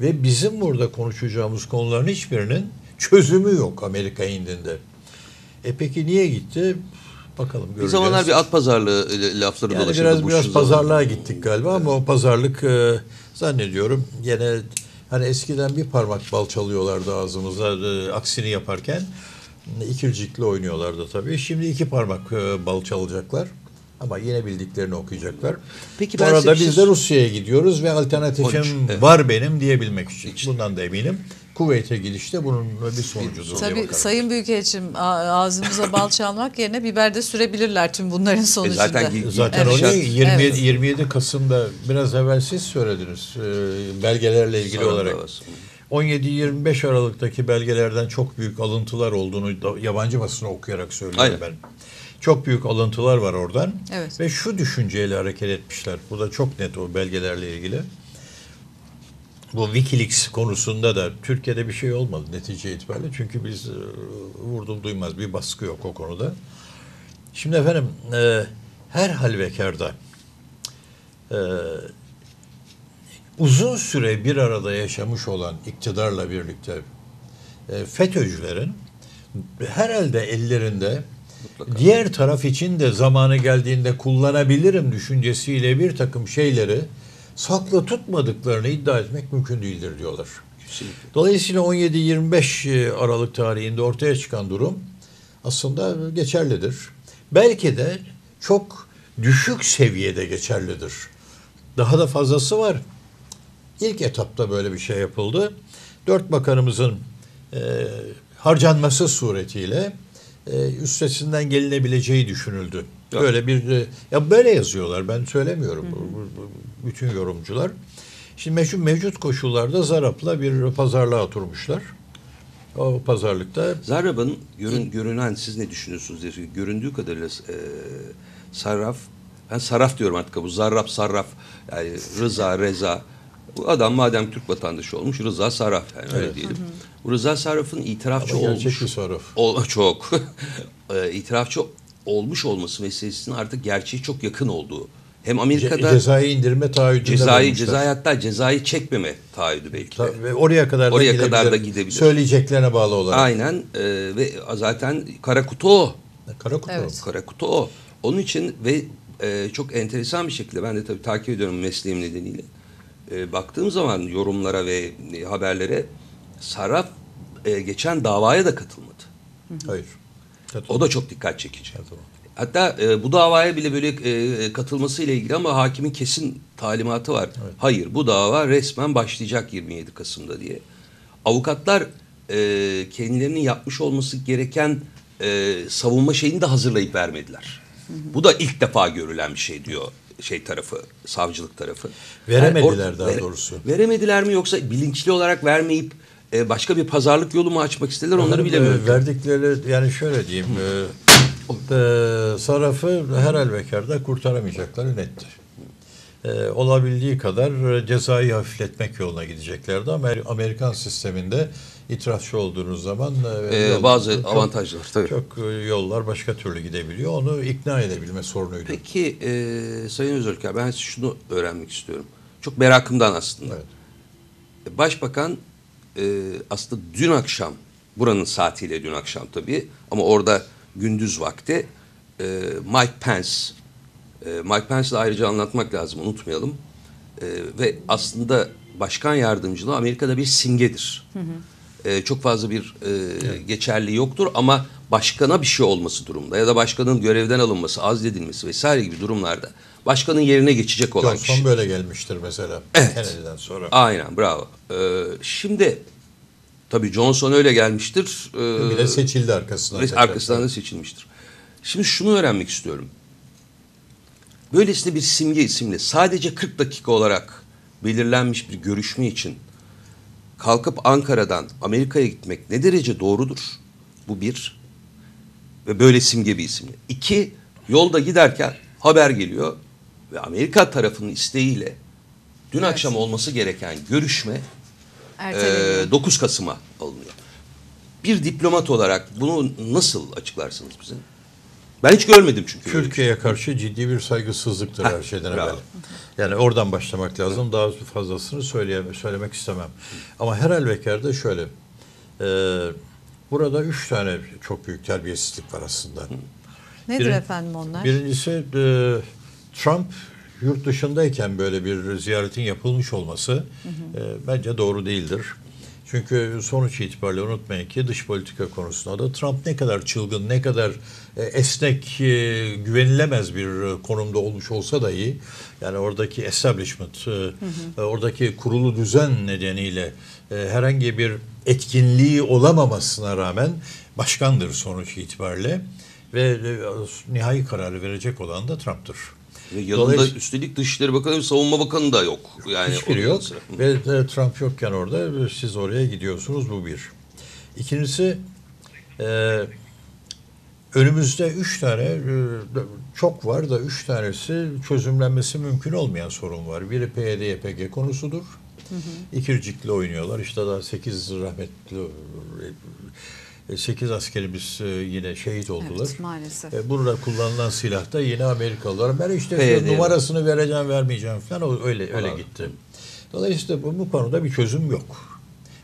Speaker 5: Ve bizim burada konuşacağımız konuların hiçbirinin çözümü yok Amerika indinde. E peki niye gitti? Bakalım göreceğiz.
Speaker 2: Bir zamanlar bir at pazarlığı e, lafları
Speaker 5: yani
Speaker 2: dolaşırdı.
Speaker 5: biraz
Speaker 2: bu
Speaker 5: biraz pazarlığa
Speaker 2: zaman.
Speaker 5: gittik galiba ama o pazarlık e, zannediyorum gene hani eskiden bir parmak bal çalıyorlardı ağzımıza e, aksini yaparken ikircikli oynuyorlardı tabii. Şimdi iki parmak e, bal çalacaklar. Ama yine bildiklerini okuyacaklar.
Speaker 2: Peki ben size
Speaker 5: arada
Speaker 2: bir şey
Speaker 5: biz de Rusya'ya gidiyoruz ve alternatifim
Speaker 2: 13, evet.
Speaker 5: var benim diyebilmek için. Bundan da eminim. Kuveyt'e gidişte bunun bir sonucudur
Speaker 1: Tabii. Sayın Büyükelçim ağzımıza bal çalmak yerine biber de sürebilirler tüm bunların sonucunda.
Speaker 2: E, zaten
Speaker 5: Zaten
Speaker 1: Evet.
Speaker 5: o ne? 27,
Speaker 1: Evet.
Speaker 5: 27 Kasım'da biraz evvel siz söylediniz e, belgelerle ilgili
Speaker 2: Sarı
Speaker 5: olarak.
Speaker 2: davası.
Speaker 5: 17-25 Aralık'taki belgelerden çok büyük alıntılar olduğunu da yabancı basını okuyarak söylüyorum
Speaker 2: Aynen.
Speaker 5: ben. Çok büyük alıntılar var oradan.
Speaker 1: Evet.
Speaker 5: Ve şu düşünceyle hareket etmişler. Bu da çok net o belgelerle ilgili. Bu Wikileaks konusunda da Türkiye'de bir şey olmadı netice itibariyle. Çünkü biz e, vurdum duymaz bir baskı yok o konuda. Şimdi efendim e, her halvekarda e, uzun süre bir arada yaşamış olan iktidarla birlikte e, FETÖ'cülerin herhalde ellerinde diğer taraf için de zamanı geldiğinde kullanabilirim düşüncesiyle bir takım şeyleri saklı tutmadıklarını iddia etmek mümkün değildir diyorlar.
Speaker 2: Kesinlikle.
Speaker 5: Dolayısıyla 17-25 Aralık tarihinde ortaya çıkan durum aslında geçerlidir. Belki de çok düşük seviyede geçerlidir. Daha da fazlası var. İlk etapta böyle bir şey yapıldı. Dört bakanımızın e, harcanması suretiyle e, üstesinden gelinebileceği düşünüldü.
Speaker 2: Evet.
Speaker 5: Böyle bir e, ya böyle yazıyorlar. Ben söylemiyorum. Bu- bu- Bütün yorumcular. Şimdi mevcut, mevcut koşullarda Zarap'la bir pazarlığa oturmuşlar. O pazarlıkta
Speaker 2: Zarrab'ın görün, görünen siz ne düşünüyorsunuz diye göründüğü kadarıyla e, sarraf ben sarraf diyorum artık bu zarraf sarraf yani Rıza Reza bu adam madem Türk vatandaşı olmuş Rıza Sarraf yani öyle diyelim. Bu Rıza Sarraf'ın itirafçı
Speaker 5: Ama gerçek
Speaker 2: olmuş.
Speaker 5: bir sarraf.
Speaker 2: Ol, [LAUGHS] çok. e, itirafçı olmuş olması meselesinin artık gerçeği çok yakın olduğu. Hem
Speaker 5: ce-
Speaker 2: Amerika'da
Speaker 5: cezayı indirme taahhüdünde
Speaker 2: cezayı, cezayı hatta cezayı çekmeme taahhüdü belki de.
Speaker 5: Ta- ve oraya kadar
Speaker 2: Oraya
Speaker 5: da gidebilir.
Speaker 2: kadar da gidebilir.
Speaker 5: Söyleyeceklerine bağlı olarak.
Speaker 2: Aynen e, ve zaten kara kutu o.
Speaker 5: Kara kutu.
Speaker 1: Evet.
Speaker 2: Kara kutu o. Onun için ve e, çok enteresan bir şekilde ben de tabii takip ediyorum mesleğim nedeniyle. E, baktığım zaman yorumlara ve e, haberlere Sarraf e, geçen davaya da katılmadı.
Speaker 5: Hayır.
Speaker 2: O da çok dikkat çekici.
Speaker 5: Katılmadı.
Speaker 2: Hatta e, bu davaya bile böyle e, katılması ile ilgili ama hakimin kesin talimatı var. Hayır bu dava resmen başlayacak 27 Kasım'da diye. Avukatlar e, kendilerinin yapmış olması gereken e, savunma şeyini de hazırlayıp vermediler. Bu da ilk defa görülen bir şey diyor şey tarafı, savcılık tarafı.
Speaker 5: Veremediler
Speaker 2: or-
Speaker 5: daha doğrusu.
Speaker 2: Veremediler mi yoksa bilinçli olarak vermeyip e, başka bir pazarlık yolu mu açmak istediler onları bilemiyorum.
Speaker 5: e, Verdikleri yani şöyle diyeyim. E, e, sarrafı her halvekarda kurtaramayacakları nettir. E, olabildiği kadar cezayı hafifletmek yoluna gideceklerdi ama Amerikan sisteminde itirafçı olduğunuz zaman e,
Speaker 2: E,
Speaker 5: yol-
Speaker 2: bazı
Speaker 5: çok-
Speaker 2: avantajlar tabii.
Speaker 5: Çok yollar başka türlü gidebiliyor. Onu ikna edebilme sorunuydu.
Speaker 2: Peki e, Sayın Özülker ben şunu öğrenmek istiyorum. Çok merakımdan aslında.
Speaker 5: Evet.
Speaker 2: Başbakan e, aslında dün akşam, buranın saatiyle dün akşam tabii ama orada gündüz vakti e, Mike Pence, e, Mike Pence'le ayrıca anlatmak lazım unutmayalım. E, ve aslında başkan yardımcılığı Amerika'da bir simgedir. E, çok fazla bir e, geçerli yoktur ama başkana bir şey olması durumda ya da başkanın görevden alınması, azledilmesi vesaire gibi durumlarda başkanın yerine geçecek olan
Speaker 5: Johnson
Speaker 2: kişi.
Speaker 5: böyle gelmiştir mesela.
Speaker 2: Evet.
Speaker 5: Kennedy'den sonra.
Speaker 2: Aynen bravo. Ee, şimdi tabii Johnson öyle gelmiştir. Ee,
Speaker 5: Bir de seçildi arkasından. tekrar.
Speaker 2: arkasından da seçilmiştir. Şimdi şunu öğrenmek istiyorum. Böylesine bir simge isimli sadece 40 dakika olarak belirlenmiş bir görüşme için kalkıp Ankara'dan Amerika'ya gitmek ne derece doğrudur? Bu bir. Ve böyle simge bir isimli. İki, yolda giderken haber geliyor ve Amerika tarafının isteğiyle dün
Speaker 1: Evet.
Speaker 2: akşam olması gereken görüşme
Speaker 1: Erteleniyor.
Speaker 2: e, 9 Kasım'a alınıyor. Bir diplomat olarak bunu nasıl açıklarsınız bize? Ben hiç görmedim çünkü. bir şey.
Speaker 5: Türkiye'ye karşı ciddi bir saygısızlıktır
Speaker 2: Heh,
Speaker 5: her şeyden
Speaker 2: bravo.
Speaker 5: evvel. Yani oradan başlamak lazım. Daha fazlasını söylemek istemem. Ama her halükarda şöyle. e, burada üç tane çok büyük terbiyesizlik var aslında.
Speaker 1: Nedir
Speaker 5: Biri-
Speaker 1: efendim onlar?
Speaker 5: Birincisi e, Trump yurt dışındayken böyle bir ziyaretin yapılmış olması e, bence doğru değildir. Çünkü sonuç itibariyle unutmayın ki dış politika konusunda da Trump ne kadar çılgın, ne kadar e, esnek, e, güvenilemez bir konumda olmuş olsa dahi yani oradaki establishment, e, e, oradaki kurulu düzen nedeniyle herhangi bir etkinliği olamamasına rağmen başkandır sonuç itibariyle ve nihai kararı verecek olan da Trump'tır.
Speaker 2: Ve yanında
Speaker 5: Dolayısıyla-
Speaker 2: üstelik Dışişleri Bakanı ve Savunma Bakanı da yok. Yani
Speaker 5: Hiçbiri yok.
Speaker 2: sıra.
Speaker 5: Ve e, Trump yokken orada e, siz oraya gidiyorsunuz bu bir. İkincisi e, önümüzde üç tane e, çok var da üç tanesi çözümlenmesi mümkün olmayan sorun var. Biri PYD-YPG konusudur. İkircikli oynuyorlar. İşte daha 8 rahmetli 8 askerimiz e, yine şehit oldular.
Speaker 1: Evet maalesef.
Speaker 5: E, burada kullanılan silah da yine Amerikalılar. Ben işte
Speaker 2: PYD.
Speaker 5: numarasını vereceğim vermeyeceğim falan o öyle öyle gitti. Dolayısıyla bu, bu konuda bir çözüm yok.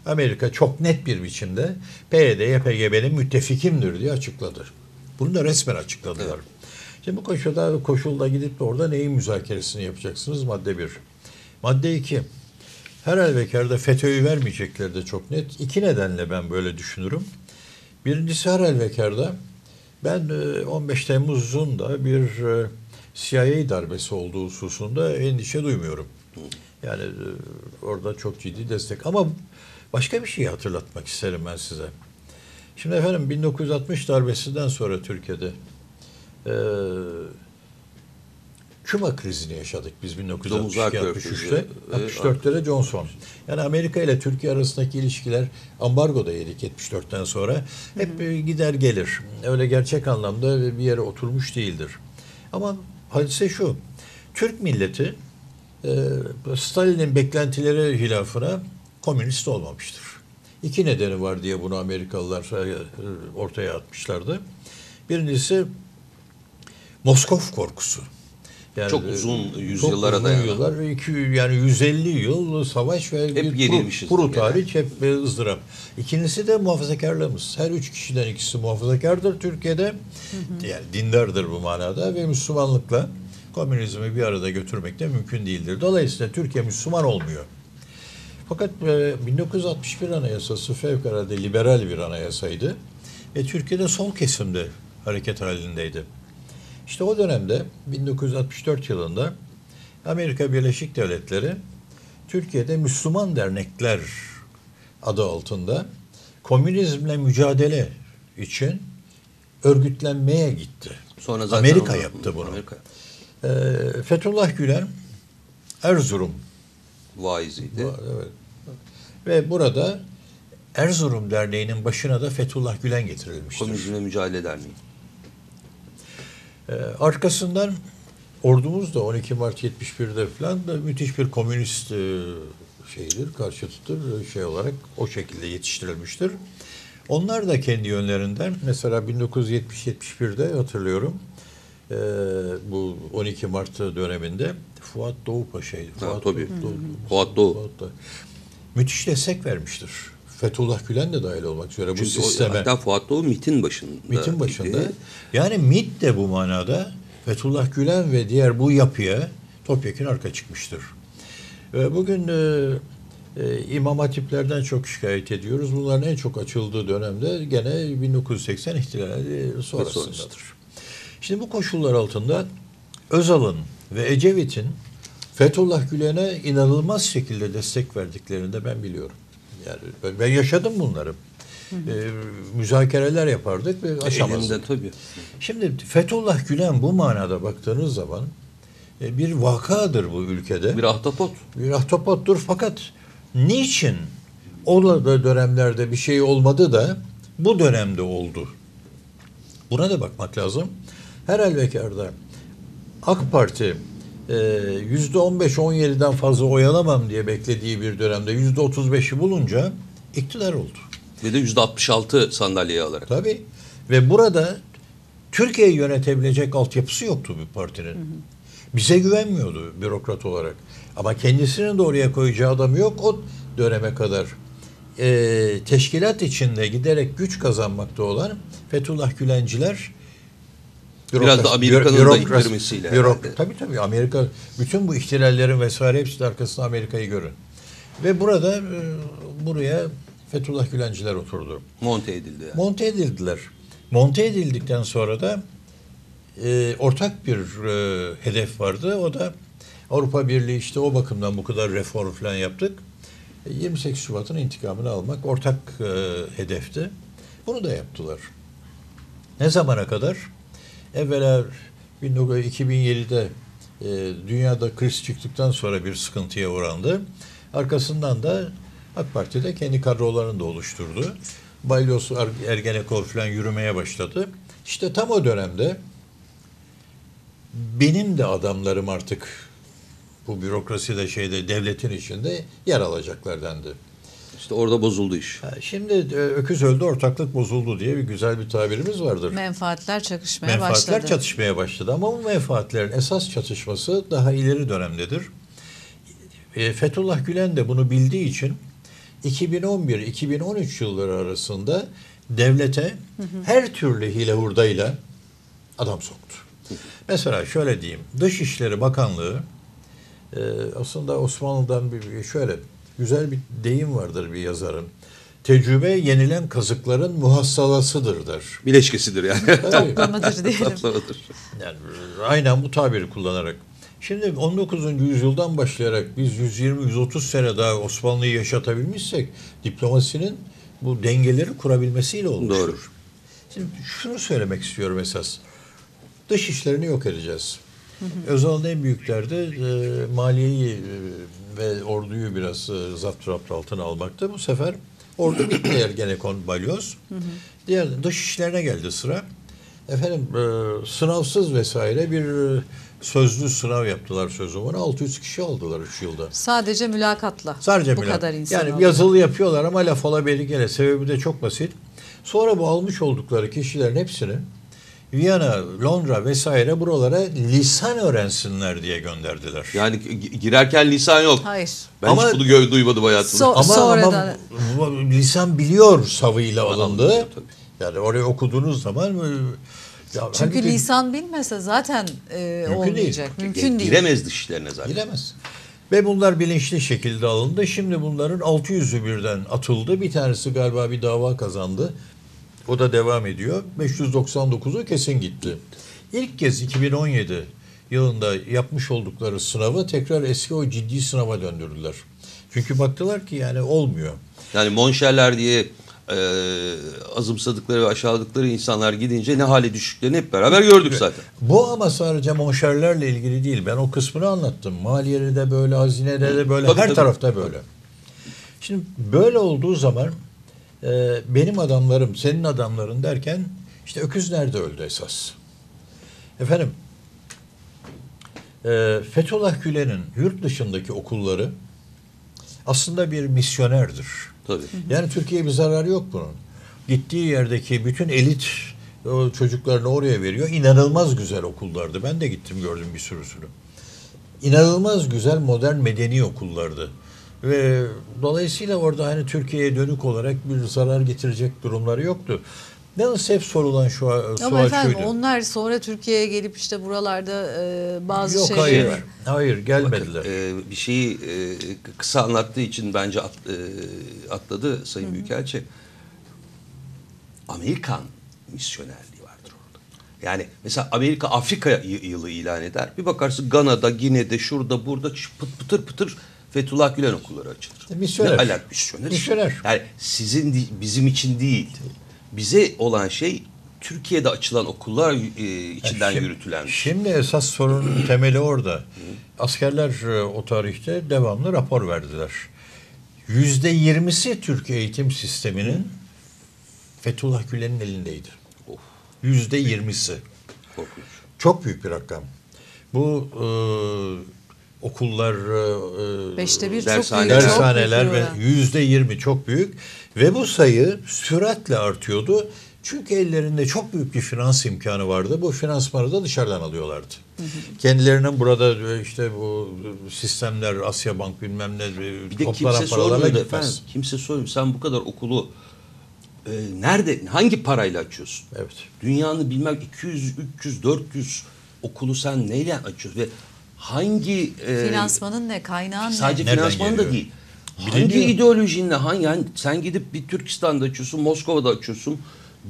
Speaker 5: Amerika çok net bir biçimde PYD, YPG benim müttefikimdir diye açıkladı. Bunu da resmen açıkladılar. Şimdi bu koşulda, koşulda gidip de orada neyin müzakeresini yapacaksınız? Madde bir. Madde iki. Her halükarda FETÖ'yü vermeyecekler de çok net. İki nedenle ben böyle düşünürüm. Birincisi her halükarda ben e, 15 Temmuz'un da bir e, CIA darbesi olduğu hususunda endişe duymuyorum. Yani e, orada çok ciddi destek. Ama başka bir şeyi hatırlatmak isterim ben size. Şimdi efendim 1960 darbesinden sonra Türkiye'de e, Küba krizini yaşadık biz
Speaker 2: Domuzlar
Speaker 5: 1962-63'te.
Speaker 2: Körfezi ve
Speaker 5: 64'te de Johnson. Yani Amerika ile Türkiye arasındaki ilişkiler ambargoda yedik 74'ten sonra. Hep e, gider gelir. Öyle gerçek anlamda bir yere oturmuş değildir. Ama hadise şu. Türk milleti e, Stalin'in beklentileri hilafına komünist olmamıştır. İki nedeni var diye bunu Amerikalılar e, ortaya atmışlardı. Birincisi Moskov korkusu. Yani
Speaker 2: Çok
Speaker 5: e,
Speaker 2: uzun
Speaker 5: çok
Speaker 2: yüzyıllara
Speaker 5: uzun
Speaker 2: dayanan.
Speaker 5: yıllar, iki, yani 150 yıl savaş ve
Speaker 2: Hep
Speaker 5: bir kuru,
Speaker 2: yenilmişiz
Speaker 5: kuru
Speaker 2: gene.
Speaker 5: tarih hep e, ızdırap. İkincisi de muhafazakarlığımız. Her üç kişiden ikisi muhafazakardır Türkiye'de. Yani dindardır bu manada ve Müslümanlıkla komünizmi bir arada götürmek de mümkün değildir. Dolayısıyla Türkiye Müslüman olmuyor. Fakat e, 1961 Anayasası fevkalade liberal bir anayasaydı ve Türkiye'de sol kesimde hareket halindeydi. İşte o dönemde 1964 yılında Amerika Birleşik Devletleri Türkiye'de Müslüman Dernekler adı altında komünizmle mücadele için örgütlenmeye gitti.
Speaker 2: Sonra zaten
Speaker 5: Amerika
Speaker 2: onu-
Speaker 5: yaptı bunu.
Speaker 2: Amerika
Speaker 5: Ee, Fethullah Gülen Erzurum
Speaker 2: vaiziydi.
Speaker 5: Evet. Ve burada Erzurum Derneği'nin başına da Fethullah Gülen getirilmiştir.
Speaker 2: Komünizmle Mücadele Derneği.
Speaker 5: Ee, arkasından ordumuz da 12 Mart 71'de falan da müthiş bir komünist e, şeydir, karşıtıdır e, şey olarak o şekilde yetiştirilmiştir. Onlar da kendi yönlerinden mesela 1970-71'de hatırlıyorum e, bu 12 Mart döneminde Fuat Doğu Paşa'ydı.
Speaker 2: Ha,
Speaker 5: Fuat,
Speaker 2: tabii.
Speaker 5: Doğu-
Speaker 2: Fuat Doğu.
Speaker 5: Fuat da- müthiş destek vermiştir. Fethullah Gülen de dahil olmak üzere bu
Speaker 2: Çünkü o-
Speaker 5: sisteme.
Speaker 2: hatta Fuat Doğu MIT'in başında.
Speaker 5: MİT'in başında.
Speaker 2: idi.
Speaker 5: Yani MİT de bu manada Fethullah Gülen ve diğer bu yapıya topyekun arka çıkmıştır. Ve bugün e, e, İmam Hatiplerden çok şikayet ediyoruz. Bunların en çok açıldığı dönemde gene 1980 ihtilali sonrasındadır. Şimdi bu koşullar altında Özal'ın ve Ecevit'in Fethullah Gülen'e inanılmaz şekilde destek verdiklerini de ben biliyorum. Yani ben- ben yaşadım bunları. E, müzakereler yapardık ve aşamazdık.
Speaker 2: Elinde tabii.
Speaker 5: Şimdi Fethullah Gülen bu manada baktığınız zaman e, bir vakadır bu ülkede.
Speaker 2: Bir ahtapot.
Speaker 5: Bir ahtapottur fakat niçin o da dönemlerde bir şey olmadı da bu dönemde oldu? Buna da bakmak lazım. Her halükarda AK Parti e, yüzde 15-17'den fazla oy alamam diye beklediği bir dönemde yüzde 35'i bulunca iktidar oldu.
Speaker 2: Ve de %66 sandalyeyi alarak.
Speaker 5: Tabii. Ve burada Türkiye'yi yönetebilecek altyapısı yoktu bir partinin. Bize güvenmiyordu bürokrat olarak. Ama kendisinin de oraya koyacağı adam yok o döneme kadar. Ee, teşkilat içinde giderek güç kazanmakta olan Fethullah Gülenciler
Speaker 2: Biraz da Amerika'nın da
Speaker 5: bürokrasi-
Speaker 2: ittirmesiyle
Speaker 5: bürok-
Speaker 2: herhalde.
Speaker 5: Tabii tabii Amerika bütün bu ihtilallerin vesaire hepsi arkasında Amerika'yı görün. Ve burada e, buraya Fethullah Gülenciler oturdu.
Speaker 2: Monte edildi yani.
Speaker 5: Monte edildiler. Monte edildikten sonra da e, ortak bir e, hedef vardı. O da Avrupa Birliği işte o bakımdan bu kadar reform falan yaptık. E, 28 Şubat'ın intikamını almak ortak e, hedefti. Bunu da yaptılar. Ne zamana kadar? Evvela 2007'de e, dünyada kriz çıktıktan sonra bir sıkıntıya uğrandı. Arkasından da AK Parti de kendi kadrolarını da oluşturdu. Balyoz, Er- Ergenekon falan yürümeye başladı. İşte tam o dönemde benim de adamlarım artık bu bürokraside şeyde devletin içinde yer alacaklar dendi.
Speaker 2: İşte orada bozuldu iş.
Speaker 5: Şimdi e, öküz öldü ortaklık bozuldu diye bir güzel bir tabirimiz vardır.
Speaker 1: Menfaatler çakışmaya
Speaker 5: Menfaatler
Speaker 1: başladı.
Speaker 5: çatışmaya başladı ama bu menfaatlerin esas çatışması daha ileri dönemdedir. E, Fethullah Gülen de bunu bildiği için 2011-2013 yılları arasında devlete her türlü hile hurdayla adam soktu. Mesela şöyle diyeyim, Dışişleri Bakanlığı e, aslında Osmanlı'dan bir şöyle güzel bir deyim vardır bir yazarın. Tecrübe yenilen kazıkların muhassalasıdır der.
Speaker 2: Bileşkesidir yani.
Speaker 1: Toplamadır diyelim.
Speaker 2: Toplamadır.
Speaker 5: Yani aynen bu tabiri kullanarak. Şimdi 19. yüzyıldan başlayarak biz 120-130 sene daha Osmanlı'yı yaşatabilmişsek diplomasinin bu dengeleri kurabilmesiyle olmuştur.
Speaker 2: Doğru.
Speaker 5: Şimdi şunu söylemek istiyorum esas. Dış işlerini yok edeceğiz. Özal'ın en büyük derdi e, maliyeyi e, ve orduyu biraz e, zapt rapt altına almaktı. Bu sefer ordu [CLEARS THROAT] bitti Ergenekon balyoz. Diğer dış işlerine geldi sıra. Efendim e, sınavsız vesaire bir e, sözlü sınav yaptılar sözümünü. 600 kişi aldılar 3 yılda.
Speaker 1: Sadece mülakatla.
Speaker 5: Sadece
Speaker 1: bu
Speaker 5: mülakat.
Speaker 1: kadar insan
Speaker 5: Yani
Speaker 1: oldu.
Speaker 5: yazılı yapıyorlar ama laf ola beri gele. Sebebi de çok basit. Sonra bu almış oldukları kişilerin hepsini Viyana, Londra vesaire buralara lisan öğrensinler diye gönderdiler.
Speaker 2: Yani gi- girerken lisan yok.
Speaker 1: Hayır.
Speaker 2: Ben
Speaker 5: Ama-
Speaker 2: hiç bunu gö- duymadım hayatımda.
Speaker 1: So-
Speaker 5: ama,
Speaker 1: sonradan-
Speaker 5: ama lisan biliyor savıyla alındı.
Speaker 2: Tabii.
Speaker 5: Yani oraya okuduğunuz zaman e, ya
Speaker 1: Çünkü
Speaker 5: halbuki
Speaker 1: lisan bilmese zaten e,
Speaker 5: Mümkün değil.
Speaker 1: olmayacak. Mümkün değil.
Speaker 2: Giremez dışlarına zaten.
Speaker 5: Giremez. Ve bunlar bilinçli şekilde alındı. Şimdi bunların 600'ü birden atıldı. Bir tanesi galiba bir dava kazandı. O da devam ediyor. 599'u kesin gitti. İlk kez 2017 yılında yapmış oldukları sınavı tekrar eski o ciddi sınava döndürdüler. Çünkü baktılar ki yani olmuyor.
Speaker 2: Yani monşerler diye e, azımsadıkları ve aşağıladıkları insanlar gidince ne hale düştüklerini hep beraber gördük zaten.
Speaker 5: Bu ama sadece monşerlerle ilgili değil. Ben o kısmını anlattım. Maliyede de böyle, hazinede de böyle,
Speaker 2: Tabii,
Speaker 5: her
Speaker 2: tabii.
Speaker 5: tarafta böyle. Şimdi böyle olduğu zaman e, benim adamlarım, senin adamların derken işte öküz nerede öldü esas? Efendim, e, Fethullah Gülen'in yurt dışındaki okulları aslında bir misyonerdir.
Speaker 2: Tabii.
Speaker 5: Yani Türkiye'ye bir zararı yok bunun. Gittiği yerdeki bütün elit o çocuklarını oraya veriyor. İnanılmaz güzel okullardı. Ben de gittim gördüm bir sürüsünü. İnanılmaz güzel modern medeni okullardı. Ve dolayısıyla orada hani Türkiye'ye dönük olarak bir zarar getirecek durumları yoktu. Yalnız hep sorulan şu
Speaker 1: Ama
Speaker 5: sual
Speaker 1: efendim
Speaker 5: şuydu.
Speaker 1: onlar sonra Türkiye'ye gelip işte buralarda e, bazı
Speaker 5: Yok
Speaker 1: şeyleri
Speaker 5: hayır.
Speaker 1: var.
Speaker 5: Hayır gelmediler.
Speaker 2: Ee, bir şeyi e, kısa anlattığı için bence at- e, atladı Sayın Büyükelçi. Amerikan misyonerliği vardır orada. Yani mesela Amerika Afrika y- yılı ilan eder. Bir bakarsın Gana'da, Gine'de, şurada, burada ç- pıt pıtır pıtır Fethullah Gülen okulları açılır.
Speaker 5: E, misyoner.
Speaker 2: Ne alak misyoner.
Speaker 5: Misyoner.
Speaker 2: Yani sizin bizim için değil. Bize olan şey Türkiye'de açılan okullar e, içinden
Speaker 5: Şimdi-
Speaker 2: yürütülen.
Speaker 5: Şimdi esas sorunun [CLEARS THROAT] temeli orada. Askerler e, o tarihte devamlı rapor verdiler. Yüzde yirmisi Türk eğitim sisteminin Fethullah Gülen'in elindeydi.
Speaker 2: Of,
Speaker 5: Yüzde yirmisi. Çok büyük bir rakam. Bu e, okullar, e,
Speaker 1: Beşte bir çok
Speaker 2: Dershaneler.
Speaker 1: büyük.
Speaker 5: dershaneler
Speaker 1: çok
Speaker 5: ve yüzde yirmi çok büyük ve bu sayı süratle artıyordu Çünkü ellerinde çok büyük bir finans imkanı vardı. Bu finansmanı da dışarıdan alıyorlardı. Kendilerinin burada e, işte bu sistemler, Asya Bank bilmem ne e,
Speaker 2: Bir de
Speaker 5: toplanan
Speaker 2: kimse
Speaker 5: paralarla gitmez.
Speaker 2: efendim. Kimse sormuyor. Sen bu kadar okulu e, nerede, hangi parayla açıyorsun?
Speaker 5: Evet.
Speaker 2: Dünyanın bilmem 200, 300, 400 okulu sen neyle açıyorsun? Ve hangi... e,
Speaker 1: Finansmanın ne? Kaynağın ne?
Speaker 2: Sadece
Speaker 5: Nereden
Speaker 2: finansman da
Speaker 5: geliyor?
Speaker 2: değil. Hangi ideolojinle, hangi, yani sen gidip bir Türkistan'da açıyorsun, Moskova'da açıyorsun,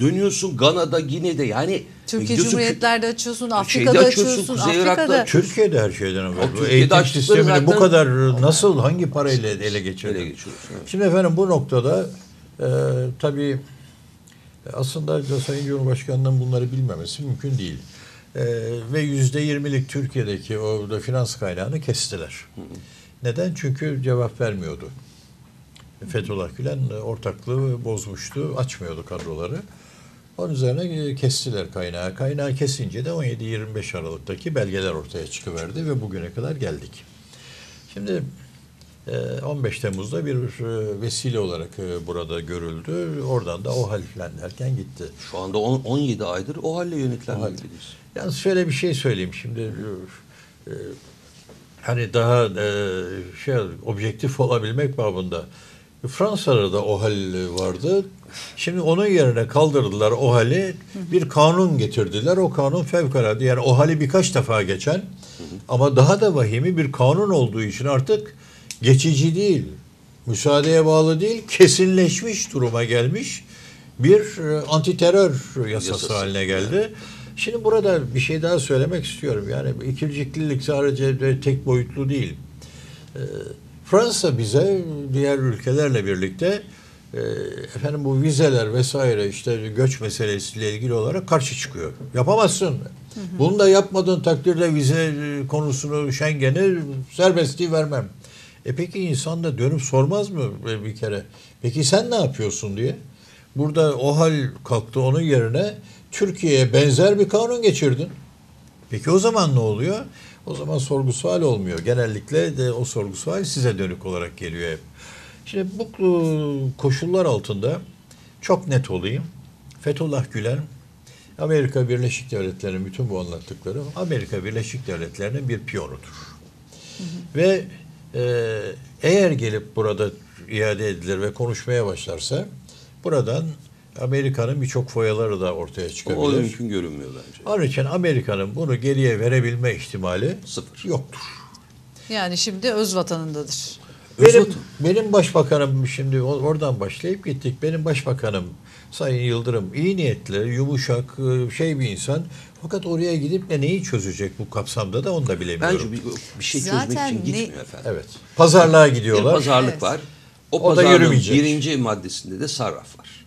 Speaker 2: dönüyorsun Gana'da, Gine'de yani
Speaker 1: Türkiye
Speaker 2: gidiyorsun
Speaker 1: Cumhuriyetler'de açıyorsun,
Speaker 2: Şeyde
Speaker 1: Afrika'da
Speaker 2: açıyorsun,
Speaker 1: açıyorsun,
Speaker 2: Kuzey Irak'ta
Speaker 1: Afrika'da.
Speaker 5: Türkiye'de her şeyden evvel.
Speaker 2: O
Speaker 5: Bu
Speaker 2: Türkiye'de
Speaker 5: eğitim
Speaker 2: açtıkları
Speaker 5: sistemini bu
Speaker 2: zaten-
Speaker 5: kadar nasıl, hangi parayla ele geçirdi?
Speaker 2: Ele geçiriyorsun, evet.
Speaker 5: Şimdi efendim bu noktada e, tabii aslında da Sayın Cumhurbaşkanı'nın bunları bilmemesi mümkün değil. E, ve yüzde yirmilik Türkiye'deki o da finans kaynağını kestiler. Neden? Çünkü cevap vermiyordu. Fethullah Gülen e, ortaklığı bozmuştu, açmıyordu kadroları. Onun üzerine e, kestiler kaynağı. Kaynağı kesince de 17-25 Aralık'taki belgeler ortaya çıkıverdi ve bugüne kadar geldik. Şimdi e, 15 Temmuz'da bir e, vesile olarak e, burada görüldü. Oradan da o halden derken gitti.
Speaker 2: Şu anda on- 17 aydır o halle yönetilen
Speaker 5: O halde.
Speaker 2: bölgedeyiz.
Speaker 5: Yalnız şöyle bir şey söyleyeyim şimdi. e, hani daha e, şey objektif olabilmek babında. Fransa'da da o hal vardı. Şimdi onun yerine kaldırdılar o hali. Bir kanun getirdiler. O kanun fevkalade. Yani o hali birkaç defa geçen ama daha da vahimi bir kanun olduğu için artık geçici değil. Müsaadeye bağlı değil. Kesinleşmiş duruma gelmiş bir e, antiterör yasası,
Speaker 2: Yasası.
Speaker 5: haline geldi. Şimdi burada bir şey daha söylemek istiyorum. Yani ikirciklilik sadece de tek boyutlu değil. Ee, Fransa bize diğer ülkelerle birlikte e, efendim bu vizeler vesaire işte göç meselesiyle ilgili olarak karşı çıkıyor. Yapamazsın. Bunu da yapmadığın takdirde vize konusunu Schengen'i serbestliği vermem. E peki insan da dönüp sormaz mı bir kere? Peki sen ne yapıyorsun diye? Burada o hal kalktı onun yerine Türkiye'ye benzer bir kanun geçirdin. Peki o zaman ne oluyor? O zaman sorgu sual olmuyor. Genellikle de o sorgu sual size dönük olarak geliyor hep. Şimdi bu e, koşullar altında çok net olayım. Fethullah Gülen Amerika Birleşik Devletleri'nin bütün bu anlattıkları Amerika Birleşik Devletleri'nin bir piyonudur. Ve e, eğer gelip burada iade edilir ve konuşmaya başlarsa buradan Amerika'nın birçok foyaları da ortaya
Speaker 2: O
Speaker 5: çıkabilir.
Speaker 2: mümkün görünmüyor bence.
Speaker 5: Onun için Amerika'nın bunu geriye verebilme ihtimali
Speaker 2: Sıfır.
Speaker 5: yoktur.
Speaker 1: Yani şimdi öz vatanındadır.
Speaker 5: Benim,
Speaker 2: Özvatan.
Speaker 5: benim başbakanım şimdi o- oradan başlayıp gittik. Benim başbakanım Sayın Yıldırım iyi niyetli, yumuşak, e, şey bir insan. Fakat oraya gidip de neyi çözecek bu kapsamda da onu da bilemiyorum.
Speaker 2: Bence bir, bir şey çözmek
Speaker 1: Zaten
Speaker 2: için
Speaker 1: ne-
Speaker 2: gitmiyor efendim.
Speaker 5: Evet. Pazarlığa
Speaker 2: Bir
Speaker 5: gidiyorlar.
Speaker 2: pazarlık
Speaker 1: Evet.
Speaker 2: var. O,
Speaker 5: O da
Speaker 2: pazarlığın
Speaker 5: yürümeyecek.
Speaker 2: birinci maddesinde de sarraf var.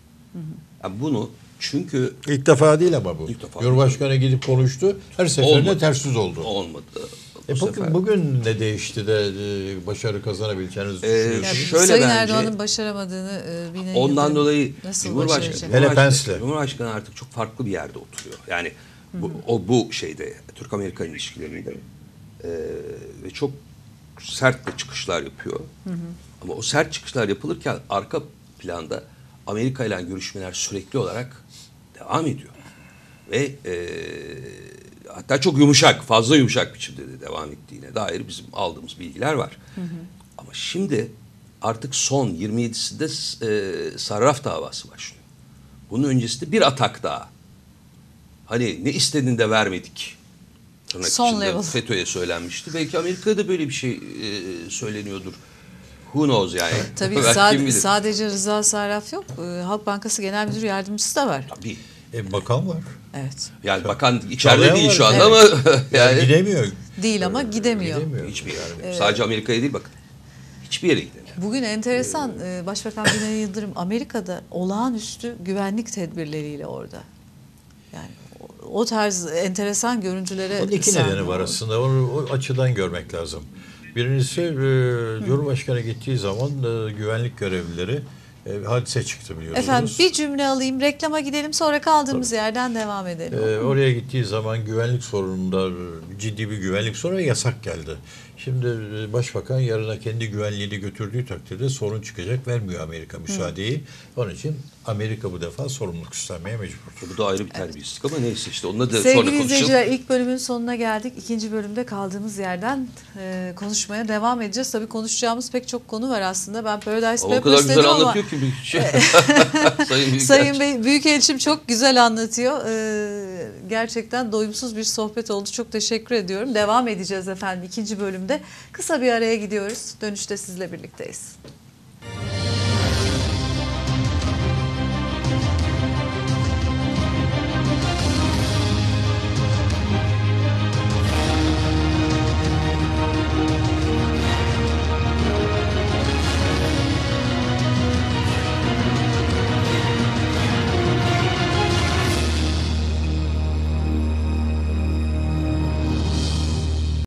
Speaker 2: Yani bunu çünkü
Speaker 5: İlk defa değil ama bu.
Speaker 2: İlk defa
Speaker 5: Cumhurbaşkanı gidip konuştu. Her seferinde
Speaker 2: Olmadı.
Speaker 5: ters yüz oldu.
Speaker 2: olmadı. Bu
Speaker 5: E bugün,
Speaker 2: sefer.
Speaker 5: bugün ne değişti de e, başarı kazanabileceğinizi
Speaker 2: Ee,
Speaker 5: düşünüyorsunuz?
Speaker 2: Şöyle
Speaker 1: Sayın
Speaker 2: bence-
Speaker 1: Erdoğan'ın başaramadığını e,
Speaker 2: Ondan dolayı
Speaker 1: nasıl
Speaker 2: Cumhurbaşkanı,
Speaker 1: başaracak?
Speaker 5: Hele
Speaker 2: Cumhurbaşkanı. Cumhurbaşkanı artık çok farklı bir yerde oturuyor. Yani bu, o bu şeyde Türk-Amerika ilişkilerinde Ee, ve çok sert de çıkışlar yapıyor. Ama o sert çıkışlar yapılırken arka planda Amerika ile görüşmeler sürekli olarak devam ediyor. Ve e, hatta çok yumuşak, fazla yumuşak biçimde de devam ettiğine dair bizim aldığımız bilgiler var. Ama şimdi artık son 27'sinde e, sarraf davası başlıyor. Bunun öncesinde bir atak daha. Hani ne istediğini de vermedik. Tırnak
Speaker 1: Son level.
Speaker 2: FETÖ'ye söylenmişti. Belki Amerika'da da böyle bir şey e, söyleniyordur. Who knows yani. [LAUGHS]
Speaker 1: Tabii sad- sadece Rıza Sarraf yok. E, Halk Bankası Genel Müdür Yardımcısı da var.
Speaker 2: Tabii.
Speaker 5: E, bakan var.
Speaker 1: Evet.
Speaker 2: Yani bakan içeride değil
Speaker 5: var.
Speaker 2: şu anda
Speaker 1: Evet.
Speaker 2: ama
Speaker 5: Yani [LAUGHS]
Speaker 2: yani
Speaker 5: gidemiyor.
Speaker 1: Değil ama gidemiyor.
Speaker 5: Gidemiyor.
Speaker 2: hiçbir yere. Sadece Amerika'ya değil bakın. Hiçbir yere gidemiyor.
Speaker 1: Bugün enteresan e, Başbakan Binali Yıldırım Amerika'da olağanüstü güvenlik tedbirleriyle orada. Yani o, o tarz enteresan görüntülere
Speaker 5: Onun iki nedeni var aslında. Onu o açıdan görmek lazım. Birincisi e, Cumhurbaşkanı gittiği zaman e, güvenlik görevlileri e, hadise çıktı biliyorsunuz.
Speaker 1: Efendim bir cümle alayım, reklama gidelim sonra kaldığımız yerden devam edelim.
Speaker 5: Ee, oraya gittiği zaman güvenlik sorununda ciddi bir güvenlik sorunu yasak geldi. Şimdi e, başbakan yarına kendi güvenliğini götürdüğü takdirde sorun çıkacak vermiyor Amerika müsaadeyi. Onun için Amerika bu defa sorumluluk üstlenmeye mecbur.
Speaker 2: Bu da ayrı bir terbiyesizlik ama neyse işte onunla da sonra
Speaker 1: Sevgili
Speaker 2: konuşalım.
Speaker 1: izleyiciler ilk bölümün sonuna geldik. İkinci bölümde kaldığımız yerden e, konuşmaya devam edeceğiz. Tabii konuşacağımız pek çok konu var aslında. Ben Paradise
Speaker 2: Ama o kadar
Speaker 1: Papers
Speaker 2: güzel
Speaker 1: dedim ama
Speaker 2: anlatıyor ki bir şey. [LAUGHS] [LAUGHS] Sayın Büyükelçi.
Speaker 1: Sayın Bey, Büyükelçim çok güzel anlatıyor. Ee, gerçekten doyumsuz bir sohbet oldu. Çok teşekkür ediyorum. Devam edeceğiz efendim ikinci bölümde. Kısa bir araya gidiyoruz. Dönüşte sizle birlikteyiz.